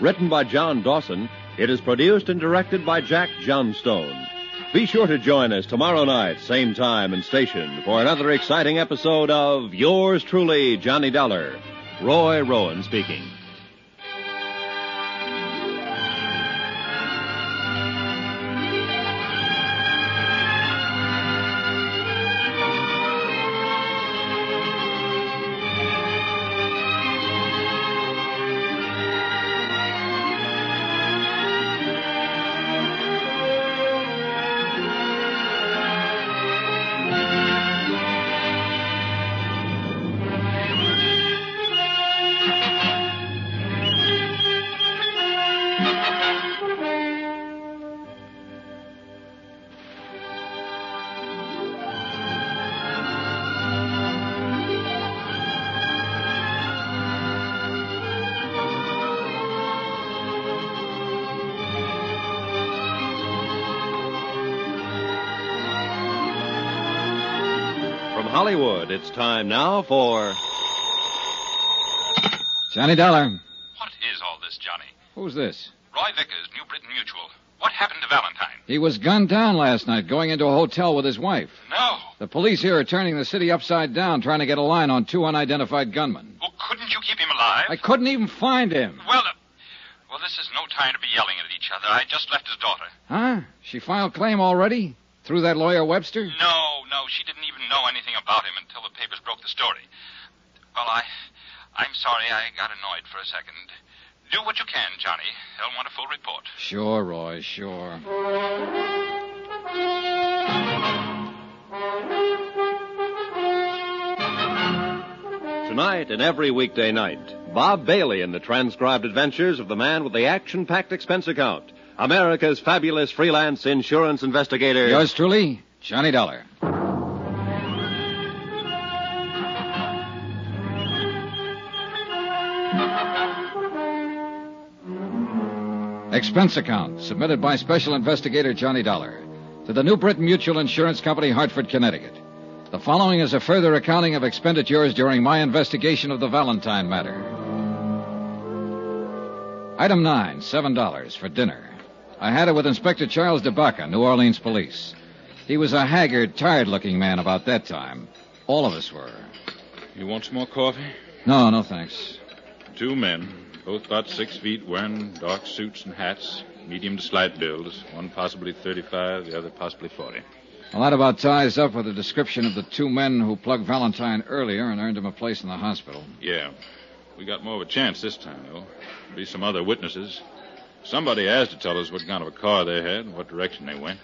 Written by John Dawson, it is produced and directed by Jack Johnstone. Be sure to join us tomorrow night, same time and station, for another exciting episode of Yours truly, Johnny Dollar. Roy Rowan speaking. Hollywood, it's time now for. Johnny Dollar. What is all this, Johnny? Who's this? Roy Vickers, New Britain Mutual. What happened to Valentine? He was gunned down last night going into a hotel with his wife. No. The police here are turning the city upside down trying to get a line on two unidentified gunmen. Well, couldn't you keep him alive? I couldn't even find him. Well, uh, well, this is no time to be yelling at each other. I just left his daughter. Huh? She filed claim already? Through that lawyer Webster? No, no, she didn't even know anything about him until the papers broke the story. Well, I, I'm sorry I got annoyed for a second. Do what you can, Johnny. They'll want a full report. Sure, Roy, sure. Tonight and every weekday night, Bob Bailey in the transcribed adventures of the man with the action packed expense account. America's fabulous freelance insurance investigator. Yours truly, Johnny Dollar. Expense account submitted by Special Investigator Johnny Dollar to the New Britain Mutual Insurance Company, Hartford, Connecticut. The following is a further accounting of expenditures during my investigation of the Valentine matter. Item 9, $7 for dinner. I had it with Inspector Charles DeBaca, New Orleans Police. He was a haggard, tired looking man about that time. All of us were. You want some more coffee? No, no, thanks. Two men, both about six feet, wearing dark suits and hats, medium to slight builds. One possibly 35, the other possibly 40. Well, that about ties up with the description of the two men who plugged Valentine earlier and earned him a place in the hospital. Yeah. We got more of a chance this time, though. Be some other witnesses. Somebody has to tell us what kind of a car they had and what direction they went.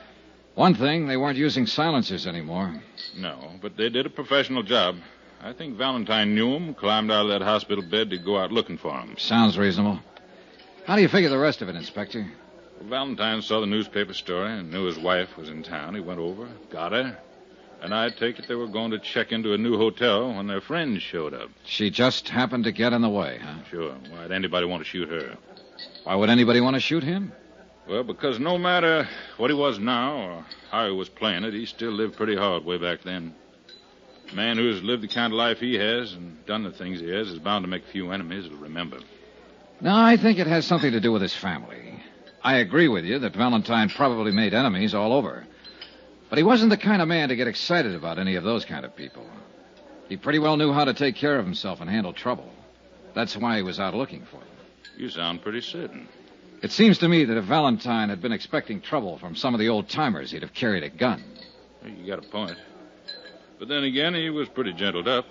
One thing, they weren't using silencers anymore. No, but they did a professional job. I think Valentine knew him, climbed out of that hospital bed to go out looking for him. Sounds reasonable. How do you figure the rest of it, Inspector? Well, Valentine saw the newspaper story and knew his wife was in town. He went over, got her, and I take it they were going to check into a new hotel when their friends showed up. She just happened to get in the way, huh? Sure. Why'd anybody want to shoot her? Why would anybody want to shoot him? Well, because no matter what he was now or how he was playing it, he still lived pretty hard way back then. A man who has lived the kind of life he has and done the things he has is bound to make a few enemies he'll remember. No, I think it has something to do with his family. I agree with you that Valentine probably made enemies all over. But he wasn't the kind of man to get excited about any of those kind of people. He pretty well knew how to take care of himself and handle trouble. That's why he was out looking for them. You sound pretty certain. It seems to me that if Valentine had been expecting trouble from some of the old timers, he'd have carried a gun. You got a point. But then again, he was pretty gentled up.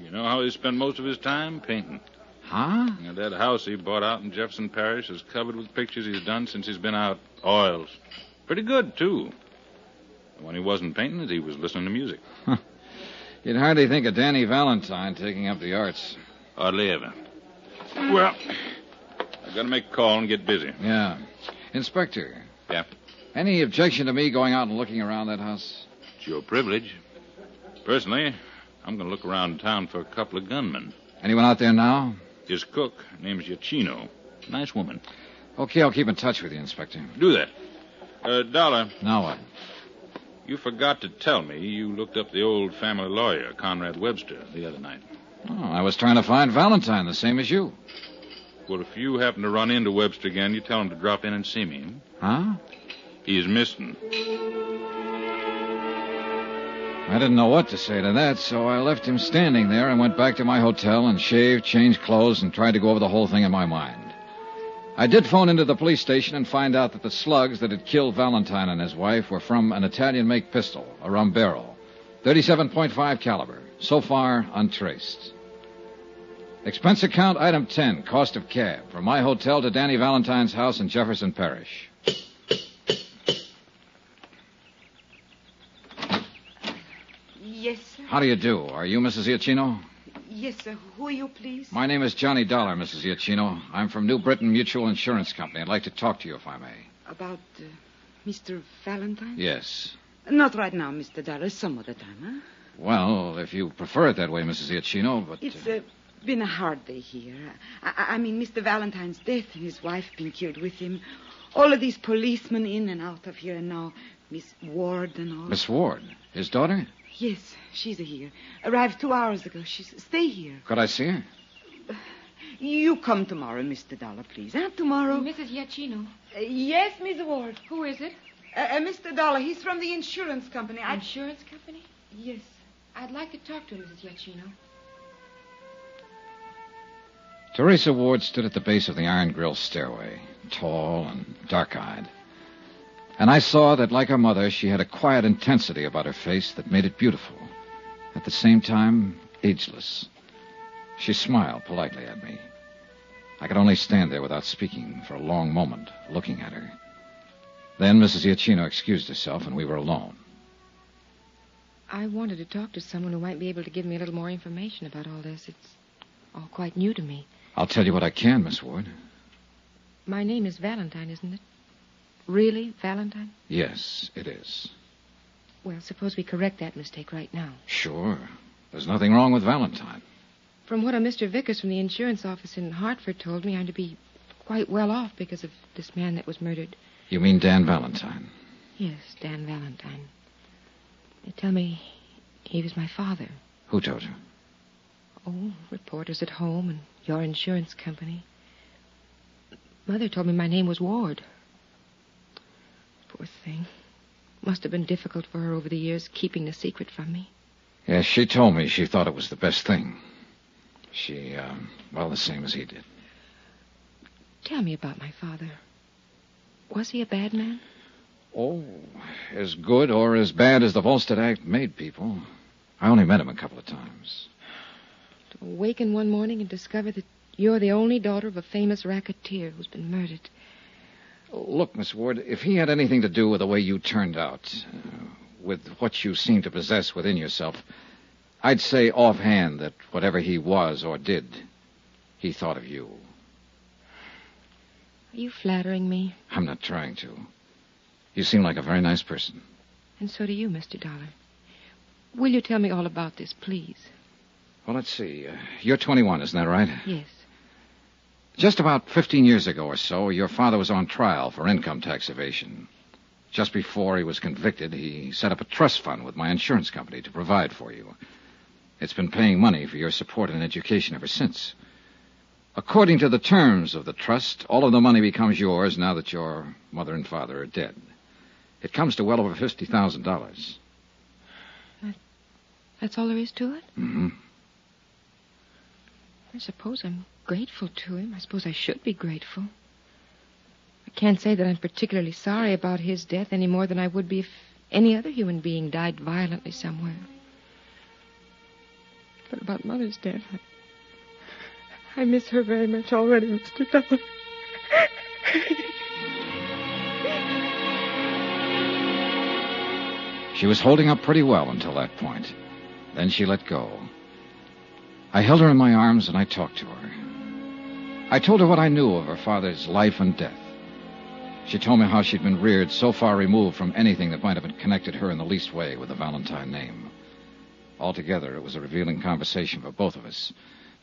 You know how he spent most of his time? Painting. Huh? And that house he bought out in Jefferson Parish is covered with pictures he's done since he's been out. Oils. Pretty good, too. And when he wasn't painting it, he was listening to music. You'd hardly think of Danny Valentine taking up the arts. Hardly ever. Well, I've got to make a call and get busy. Yeah. Inspector. Yeah? Any objection to me going out and looking around that house? It's your privilege. Personally, I'm going to look around town for a couple of gunmen. Anyone out there now? His cook, name's Yachino. Nice woman. Okay, I'll keep in touch with you, Inspector. Do that. Uh, Dollar, Now what? you forgot to tell me you looked up the old family lawyer, Conrad Webster, the other night. Oh, I was trying to find Valentine, the same as you. Well, if you happen to run into Webster again, you tell him to drop in and see me. Huh? He's missing. I didn't know what to say to that, so I left him standing there and went back to my hotel and shaved, changed clothes, and tried to go over the whole thing in my mind. I did phone into the police station and find out that the slugs that had killed Valentine and his wife were from an Italian make pistol, a Rumbero, 37.5 caliber. So far, untraced. Expense account item 10, cost of cab, from my hotel to Danny Valentine's house in Jefferson Parish. Yes, sir. How do you do? Are you Mrs. Iacchino? Yes, sir. Who are you, please? My name is Johnny Dollar, Mrs. Iacchino. I'm from New Britain Mutual Insurance Company. I'd like to talk to you if I may. About uh, Mr. Valentine? Yes. Not right now, Mr. Dollar. Some other time, huh? Well, if you prefer it that way, Mrs. Iacchino, but. It's uh, been a hard day here. I, I, I mean, Mr. Valentine's death and his wife being killed with him. All of these policemen in and out of here, and now Miss Ward and all. Miss Ward, his daughter? Yes, she's here. Arrived two hours ago. She's stay here. Could I see her? You come tomorrow, Mr. Dollar, please. Huh? Tomorrow. Mrs. Giacchino. Uh, yes, Miss Ward. Who is it? Uh, uh, Mr. Dollar. He's from the insurance company. I... Insurance company? Yes. I'd like to talk to Mrs. Giacchino. Teresa Ward stood at the base of the iron grill stairway, tall and dark eyed. And I saw that, like her mother, she had a quiet intensity about her face that made it beautiful. At the same time, ageless. She smiled politely at me. I could only stand there without speaking for a long moment, looking at her. Then Mrs. Iachino excused herself, and we were alone. I wanted to talk to someone who might be able to give me a little more information about all this. It's all quite new to me. I'll tell you what I can, Miss Ward. My name is Valentine, isn't it? Really, Valentine? Yes, it is. Well, suppose we correct that mistake right now. Sure. There's nothing wrong with Valentine. From what a Mr. Vickers from the insurance office in Hartford told me, I'm to be quite well off because of this man that was murdered. You mean Dan Valentine? Yes, Dan Valentine. They tell me he was my father. Who told you? Oh, reporters at home and your insurance company. Mother told me my name was Ward. Poor thing. Must have been difficult for her over the years keeping the secret from me. Yes, she told me she thought it was the best thing. She, um, well, the same as he did. Tell me about my father. Was he a bad man? Oh, as good or as bad as the Volstead Act made people. I only met him a couple of times. To awaken one morning and discover that you're the only daughter of a famous racketeer who's been murdered. Look, Miss Ward, if he had anything to do with the way you turned out, uh, with what you seem to possess within yourself, I'd say offhand that whatever he was or did, he thought of you. Are you flattering me? I'm not trying to. You seem like a very nice person. And so do you, Mr. Dollar. Will you tell me all about this, please? Well, let's see. Uh, you're 21, isn't that right? Yes. Just about 15 years ago or so, your father was on trial for income tax evasion. Just before he was convicted, he set up a trust fund with my insurance company to provide for you. It's been paying money for your support and education ever since. According to the terms of the trust, all of the money becomes yours now that your mother and father are dead. It comes to well over $50,000. That's all there is to it? Mm-hmm. I suppose I'm grateful to him. I suppose I should be grateful. I can't say that I'm particularly sorry about his death any more than I would be if any other human being died violently somewhere. But about Mother's death, I, I miss her very much already, Mr. Dollar. She was holding up pretty well until that point. Then she let go. I held her in my arms and I talked to her. I told her what I knew of her father's life and death. She told me how she'd been reared so far removed from anything that might have connected her in the least way with the Valentine name. Altogether, it was a revealing conversation for both of us.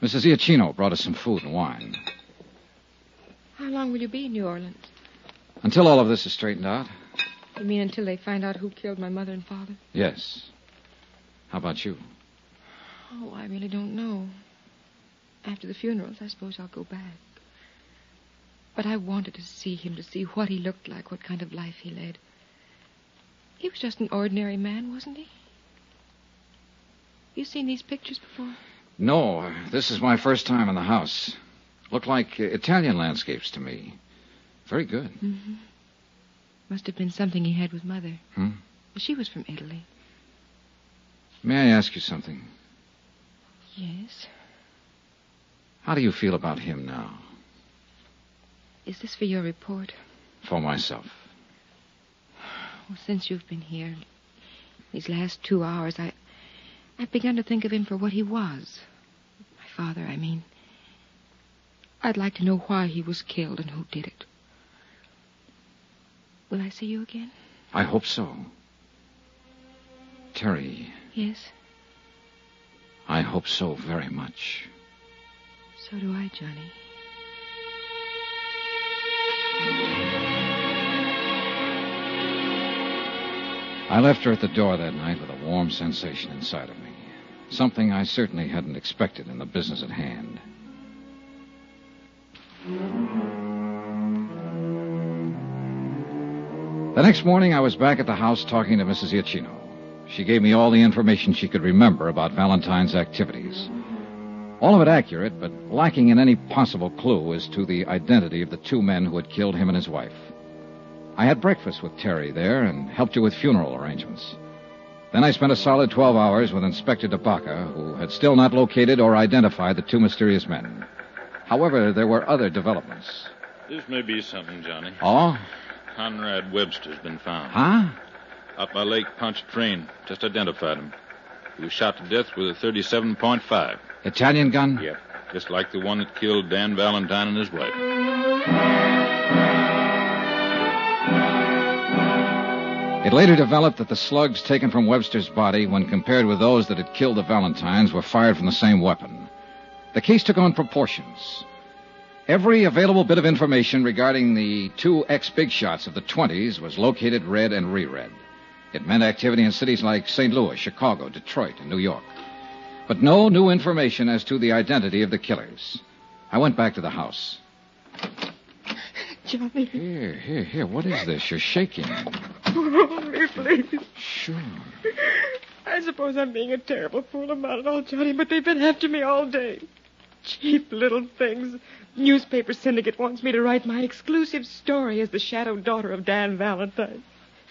Mrs. Iachino brought us some food and wine. How long will you be in New Orleans? Until all of this is straightened out? You mean until they find out who killed my mother and father? Yes. How about you? Oh, I really don't know. After the funerals, I suppose I'll go back. But I wanted to see him, to see what he looked like, what kind of life he led. He was just an ordinary man, wasn't he? You seen these pictures before? No, this is my first time in the house. Look like uh, Italian landscapes to me. Very good. Mm-hmm. Must have been something he had with Mother. Hmm? She was from Italy. May I ask you something? Yes. How do you feel about him now? Is this for your report? For myself. Well, since you've been here, these last two hours, I, I've begun to think of him for what he was. My father, I mean. I'd like to know why he was killed and who did it. Will I see you again? I hope so. Terry, Yes. I hope so very much. So do I, Johnny. I left her at the door that night with a warm sensation inside of me. Something I certainly hadn't expected in the business at hand. The next morning, I was back at the house talking to Mrs. Iachino. She gave me all the information she could remember about Valentine's activities. All of it accurate, but lacking in any possible clue as to the identity of the two men who had killed him and his wife. I had breakfast with Terry there and helped you with funeral arrangements. Then I spent a solid 12 hours with Inspector DeBaca, who had still not located or identified the two mysterious men. However, there were other developments. This may be something, Johnny. Oh? Conrad Webster's been found. Huh? Out by Lake Pontchartrain. Just identified him. He was shot to death with a 37.5. Italian gun? Yep. Just like the one that killed Dan Valentine and his wife. It later developed that the slugs taken from Webster's body, when compared with those that had killed the Valentines, were fired from the same weapon. The case took on proportions. Every available bit of information regarding the two ex big shots of the 20s was located, read, and reread. It meant activity in cities like St. Louis, Chicago, Detroit, and New York. But no new information as to the identity of the killers. I went back to the house. Johnny. Here, here, here. What is this? You're shaking. Hold me, please. Sure. I suppose I'm being a terrible fool about it all, Johnny, but they've been after me all day. Cheap little things. Newspaper syndicate wants me to write my exclusive story as the shadow daughter of Dan Valentine.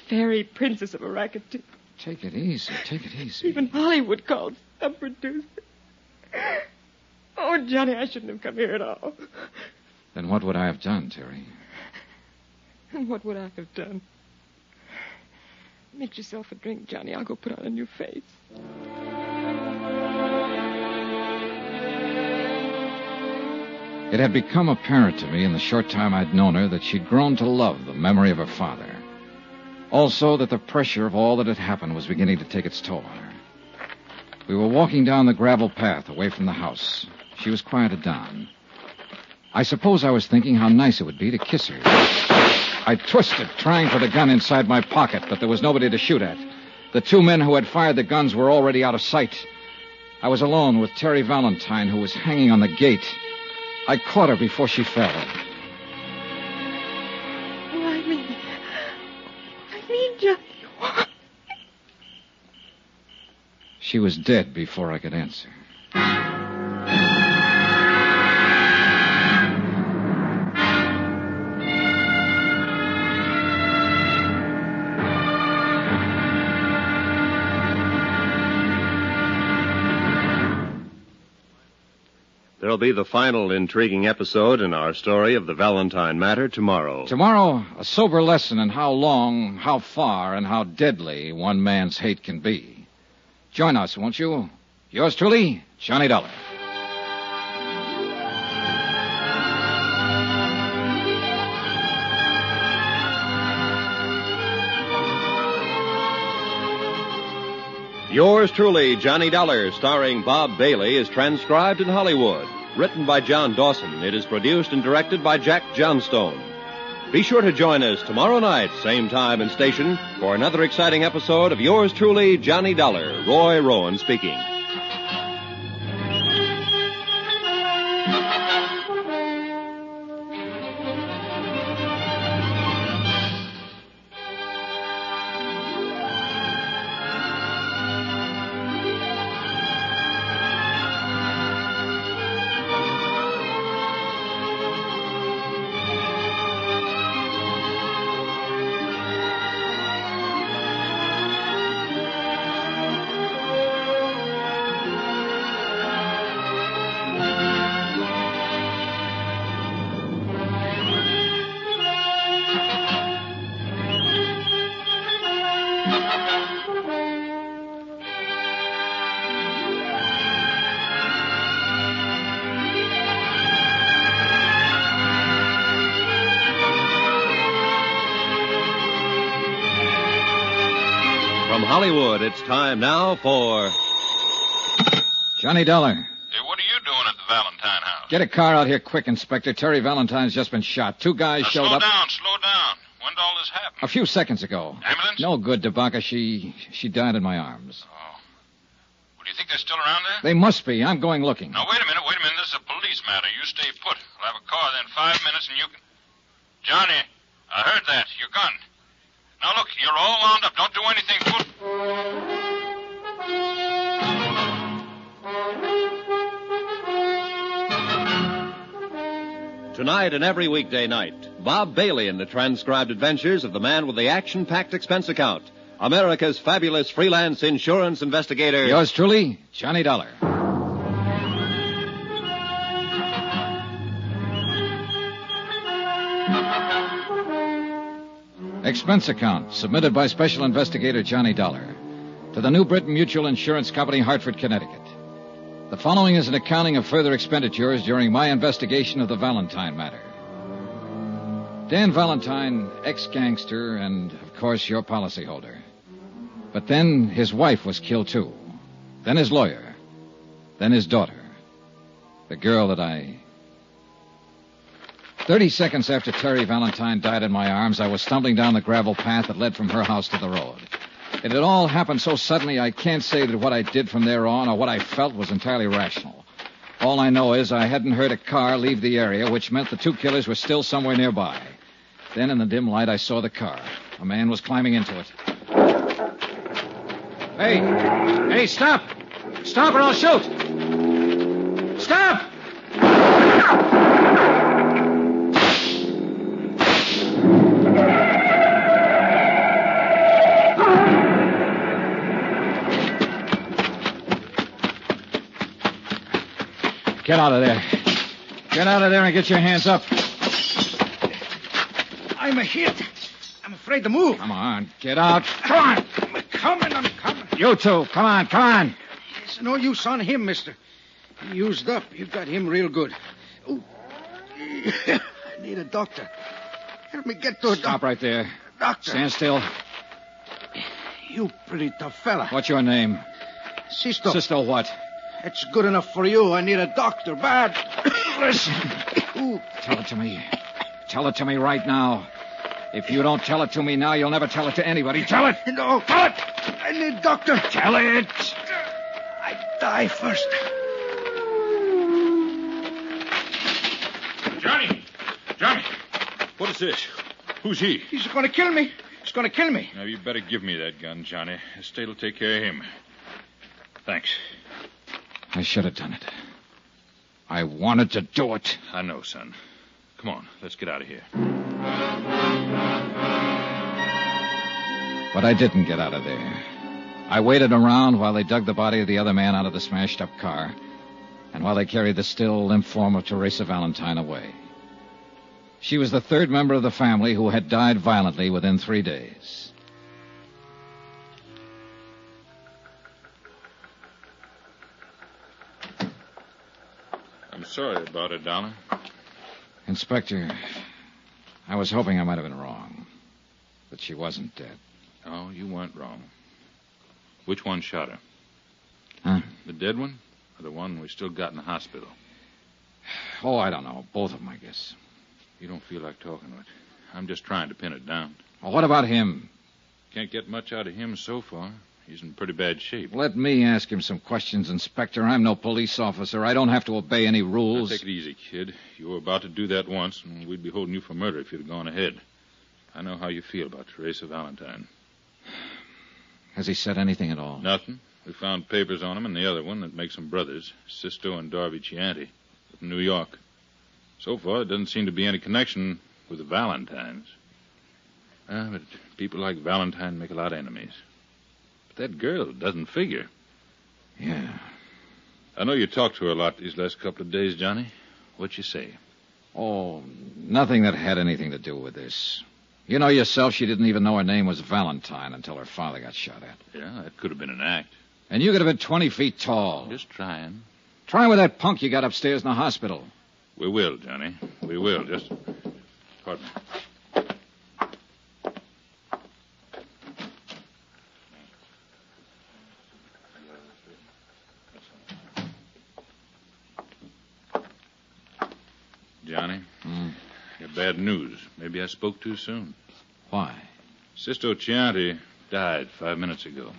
Fairy princess of a racketeer. Take it easy. Take it easy. Even Hollywood called some producer. Oh, Johnny, I shouldn't have come here at all. Then what would I have done, Terry? And what would I have done? Make yourself a drink, Johnny. I'll go put on a new face. It had become apparent to me in the short time I'd known her that she'd grown to love the memory of her father. Also, that the pressure of all that had happened was beginning to take its toll on her. We were walking down the gravel path away from the house. She was quieted down. I suppose I was thinking how nice it would be to kiss her. I twisted, trying for the gun inside my pocket, but there was nobody to shoot at. The two men who had fired the guns were already out of sight. I was alone with Terry Valentine, who was hanging on the gate. I caught her before she fell. Me? I mean, Johnny. Why? She was dead before I could answer. There'll be the final intriguing episode in our story of the Valentine matter tomorrow. Tomorrow, a sober lesson in how long, how far, and how deadly one man's hate can be. Join us, won't you? Yours truly, Johnny Dollar. Yours truly, Johnny Dollar, starring Bob Bailey, is transcribed in Hollywood. Written by John Dawson, it is produced and directed by Jack Johnstone. Be sure to join us tomorrow night, same time and station, for another exciting episode of Yours truly, Johnny Dollar. Roy Rowan speaking. Now for. Johnny Dollar. Hey, what are you doing at the Valentine house? Get a car out here quick, Inspector. Terry Valentine's just been shot. Two guys Now, showed slow up down, slow down. When did all this happen? a few seconds ago. Ambulance? No good, DeBaca. She she died in my arms. Oh. Well, do you think they're still around there? They must be. I'm going looking. Now, wait a minute, wait a minute. This is a police matter. You stay put. I'll have a car there in five minutes and you can. Johnny, I heard that. Your gun. Now, look, you're all wound up. Don't do anything. Tonight and every weekday night, Bob Bailey in the transcribed adventures of the man with the action packed expense account. America's fabulous freelance insurance investigator. Yours truly, Johnny Dollar. Expense account submitted by Special Investigator Johnny Dollar to the New Britain Mutual Insurance Company, Hartford, Connecticut. The following is an accounting of further expenditures during my investigation of the Valentine matter. Dan Valentine, ex gangster, and, of course, your policyholder. But then his wife was killed, too. Then his lawyer. Then his daughter. The girl that I. Thirty seconds after Terry Valentine died in my arms, I was stumbling down the gravel path that led from her house to the road. It had all happened so suddenly, I can't say that what I did from there on or what I felt was entirely rational. All I know is I hadn't heard a car leave the area, which meant the two killers were still somewhere nearby. Then, in the dim light, I saw the car. A man was climbing into it. Hey! Hey, stop! Stop or I'll shoot! Stop! Get out of there. Get out of there and get your hands up. I'm a hit. I'm afraid to move. Come on, get out. Come on. I'm coming, I'm coming. You two, come on, come on. It's no use on him, mister. He used up. You've got him real good. Ooh. [laughs] I need a doctor. Help me get to a doctor. Stop right there. doctor. Stand still. You pretty tough fella. What's your name? Sisto. Sisto what? It's good enough for you. I need a doctor bad. [coughs] Listen. Ooh. Tell it to me. Tell it to me right now. If you don't tell it to me now, you'll never tell it to anybody. Tell it. No. Tell it. I need a doctor. Tell it. I die first. Johnny! Johnny! What is this? Who's he? He's going to kill me. He's going to kill me. Now, you better give me that gun, Johnny. The state'll take care of him. Thanks. I should have done it. I wanted to do it. I know, son. Come on, let's get out of here. But I didn't get out of there. I waited around while they dug the body of the other man out of the smashed up car, and while they carried the still limp form of Teresa Valentine away. She was the third member of the family who had died violently within three days. Sorry about it, Dollar. Inspector, I was hoping I might have been wrong. That she wasn't dead. Oh, you weren't wrong. Which one shot her? Huh? The dead one? Or the one we still got in the hospital? Oh, I don't know. Both of them, I guess. You don't feel like talking to it. I'm just trying to pin it down. Well, what about him? Can't get much out of him so far. He's in pretty bad shape. Let me ask him some questions, Inspector. I'm no police officer. I don't have to obey any Now, rules. take it easy, kid. You were about to do that once, and we'd be holding you for murder if you'd gone ahead. I know how you feel about Teresa Valentine. Has he said anything at all? Nothing. We found papers on him and the other one that makes them brothers, Sisto and Darby Chianti, from New York. So far, there doesn't seem to be any connection with the Valentines. Ah, but people like Valentine make a lot of enemies. That girl doesn't figure. Yeah. I know you talked to her a lot these last couple of days, Johnny. What'd you say? Oh, nothing that had anything to do with this. You know yourself, she didn't even know her name was Valentine until her father got shot at. Yeah, that could have been an act. And you could have been 20 feet tall. Just trying. Try with that punk you got upstairs in the hospital. We will, Johnny. We will. Just. Pardon me. Johnny, Hmm. I got bad news. Maybe I spoke too soon. Why? Sisto Chianti died five minutes ago.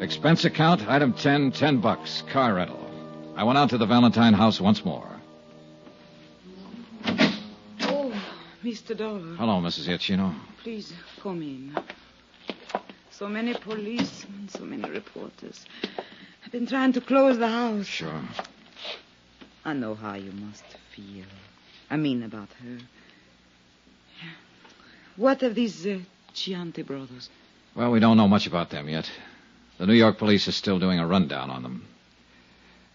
Expense account, item 10, 10 bucks, car rental. I went out to the Valentine house once more. Oh, Mr. Dollar. Hello, Mrs. Yachino. Please come in. So many policemen, so many reporters. I've been trying to close the house. Sure. I know how you must feel. I mean about her. What of these uh, Chianti brothers? Well, we don't know much about them yet. The New York police is still doing a rundown on them.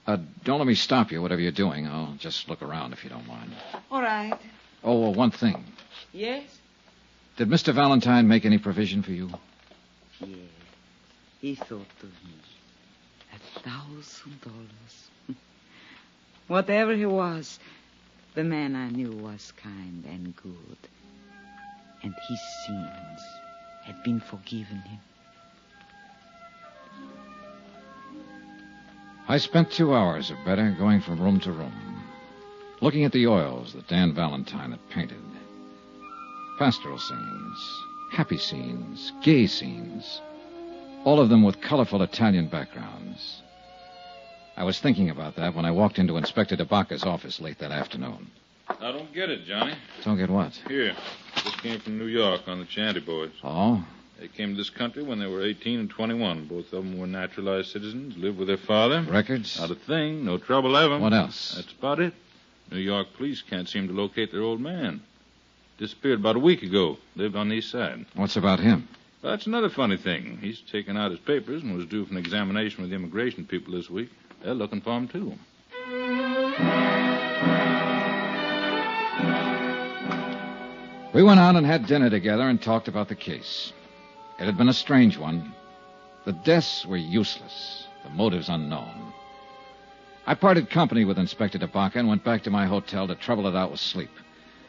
Uh, don't let me stop you, whatever you're doing. I'll just look around if you don't mind. All right. Oh, well, one thing. Yes? Did Mr. Valentine make any provision for you? Yes. He thought of me. A thousand dollars. Whatever he was, the man I knew was kind and good. And his sins had been forgiven him. I spent two hours or better going from room to room, looking at the oils that Dan Valentine had painted. Pastoral scenes, happy scenes, gay scenes, all of them with colorful Italian backgrounds. I was thinking about that when I walked into Inspector DeBaca's office late that afternoon. I don't get it, Johnny. Don't get what? Here. This came from New York on the Chianti boys. Oh? They came to this country when they were 18 and 21. Both of them were naturalized citizens, lived with their father. Records? Not a thing. No trouble ever. What else? That's about it. New York police can't seem to locate their old man. Disappeared about a week ago. Lived on the east side. What's about him? That's another funny thing. He's taken out his papers and was due for an examination with the immigration people this week. They're looking for him, too. We went out and had dinner together and talked about the case. It had been a strange one. The deaths were useless, the motives unknown. I parted company with Inspector DeBaca and went back to my hotel to trouble it out with sleep.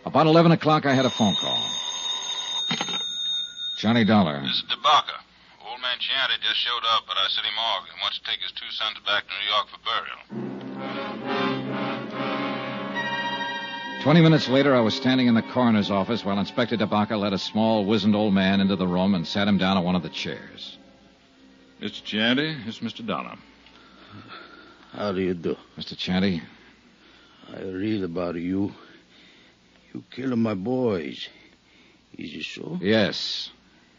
About 11 o'clock, I had a phone call. Johnny Dollar. This is DeBaca. Old man Chianti just showed up at our city morgue and wants to take his two sons back to New York for burial. Twenty minutes later, I was standing in the coroner's office while Inspector DeBaca led a small, wizened old man into the room and sat him down on one of the chairs. Mr. Chianti, it's Mr. Dollar. How do you do? Mr. Chianti, I read about you. You killed my boys. Is it so? Yes.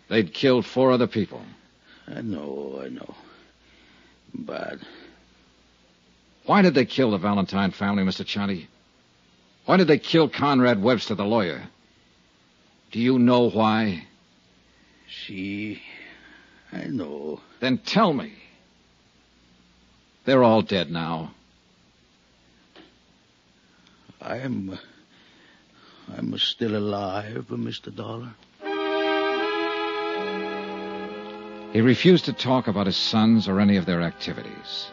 They'd killed four other people. I know, I know. But Why did they kill the Valentine family, Mr. Chianti? Why did they kill Conrad Webster, the lawyer? Do you know why? She. I know. Then tell me. They're all dead now. I'm. I'm still alive, Mr. Dollar. He refused to talk about his sons or any of their activities.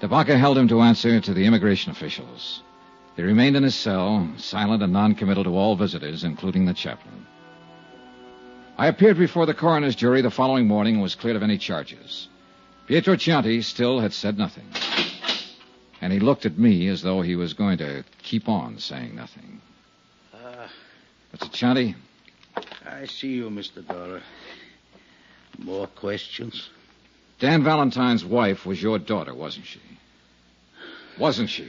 DeBaca held him to answer to the immigration officials. He remained in his cell, silent and noncommittal to all visitors, including the chaplain. I appeared before the coroner's jury the following morning and was cleared of any charges. Pietro Chianti still had said nothing. And he looked at me as though he was going to keep on saying nothing. Ah, Mr. Chianti, I see you, Mr. Dollar. More questions? Dan Valentine's wife was your daughter, wasn't she? Wasn't she?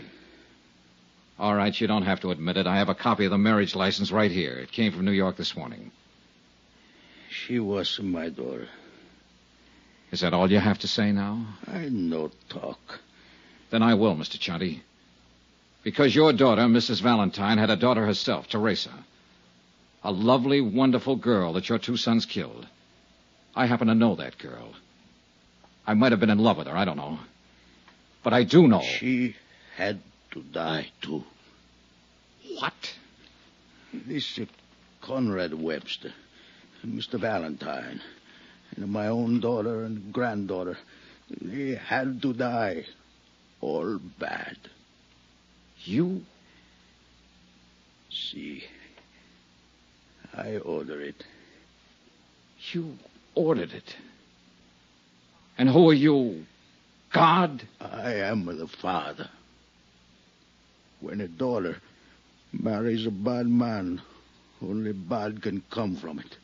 All right, you don't have to admit it. I have a copy of the marriage license right here. It came from New York this morning. She was my daughter. Is that all you have to say now? I no talk. Then I will, Mr. Chianti. Because your daughter, Mrs. Valentine, had a daughter herself, Teresa. A lovely, wonderful girl that your two sons killed. I happen to know that girl. I might have been in love with her, I don't know. But I do know. She had to die, too. What? This uh, Conrad Webster, Mr. Valentine, and my own daughter and granddaughter, they had to die. All bad. You? See, I order it. You ordered it. And who are you? God? I am the father. When a daughter marries a bad man, only bad can come from it.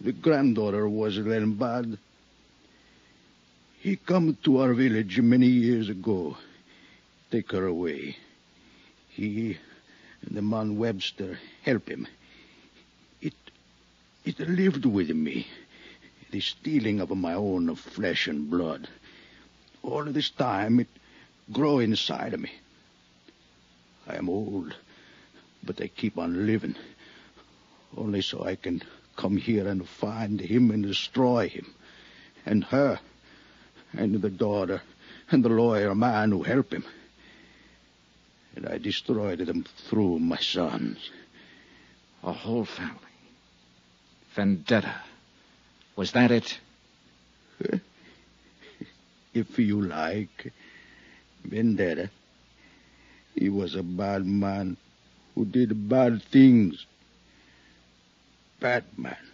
The granddaughter was then bad. He come to our village many years ago. Take her away. He and the man Webster help him. It it lived with me. The stealing of my own flesh and blood. All this time it grow inside of me. I am old, but I keep on living. Only so I can come here and find him and destroy him. And her. And the daughter. and the lawyer man who helped him. And I destroyed them through my sons. A whole family. Vendetta. Was that it? [laughs] If you like. Vendetta. He was a bad man who did bad things. Bad man.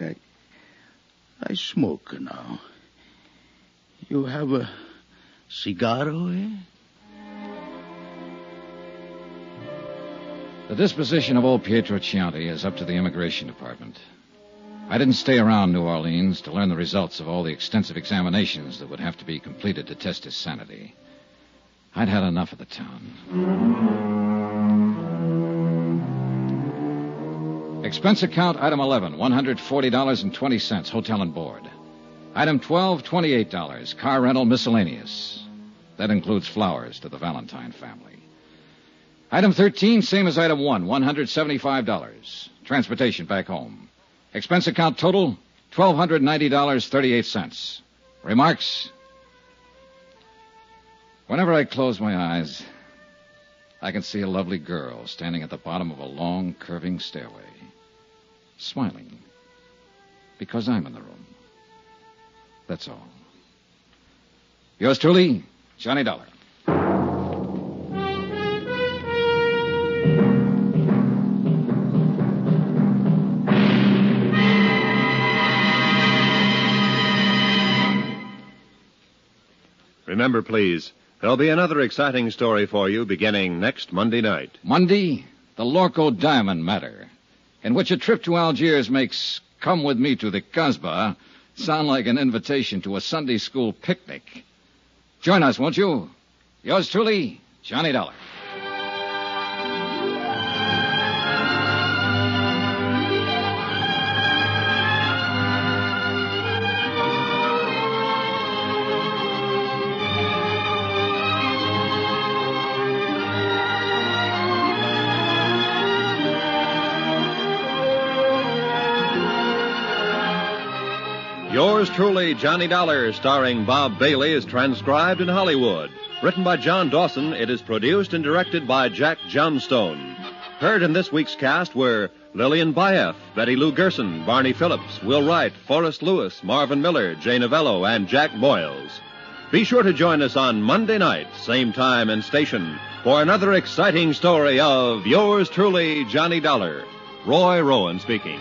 I, I smoke now. You have a cigarro, eh? The disposition of old Pietro Chianti is up to the immigration department. I didn't stay around New Orleans to learn the results of all the extensive examinations that would have to be completed to test his sanity. I'd had enough of the town. Expense account item 11, $140.20, hotel and board. Item 12, $28, car rental miscellaneous. That includes flowers to the Valentine family. Item 13, same as item 1, $175. Transportation back home. Expense account total, $1,290.38. Remarks? Whenever I close my eyes, I can see a lovely girl standing at the bottom of a long, curving stairway, smiling, because I'm in the room. That's all. Yours truly, Johnny Dollar. Remember, please, there'll be another exciting story for you beginning next Monday night. Monday, the Lorko Diamond Matter, in which a trip to Algiers makes Come With Me to the Casbah sound like an invitation to a Sunday school picnic. Join us, won't you? Yours truly, Johnny Dollar. Truly, Johnny Dollar, starring Bob Bailey, is transcribed in Hollywood. Written by John Dawson, it is produced and directed by Jack Johnstone. Heard in this week's cast were Lillian Buyeff, Betty Lou Gerson, Barney Phillips, Will Wright, Forrest Lewis, Marvin Miller, Jay Novello, and Jack Boyles. Be sure to join us on Monday night, same time and station, for another exciting story of yours truly, Johnny Dollar. Roy Rowan speaking.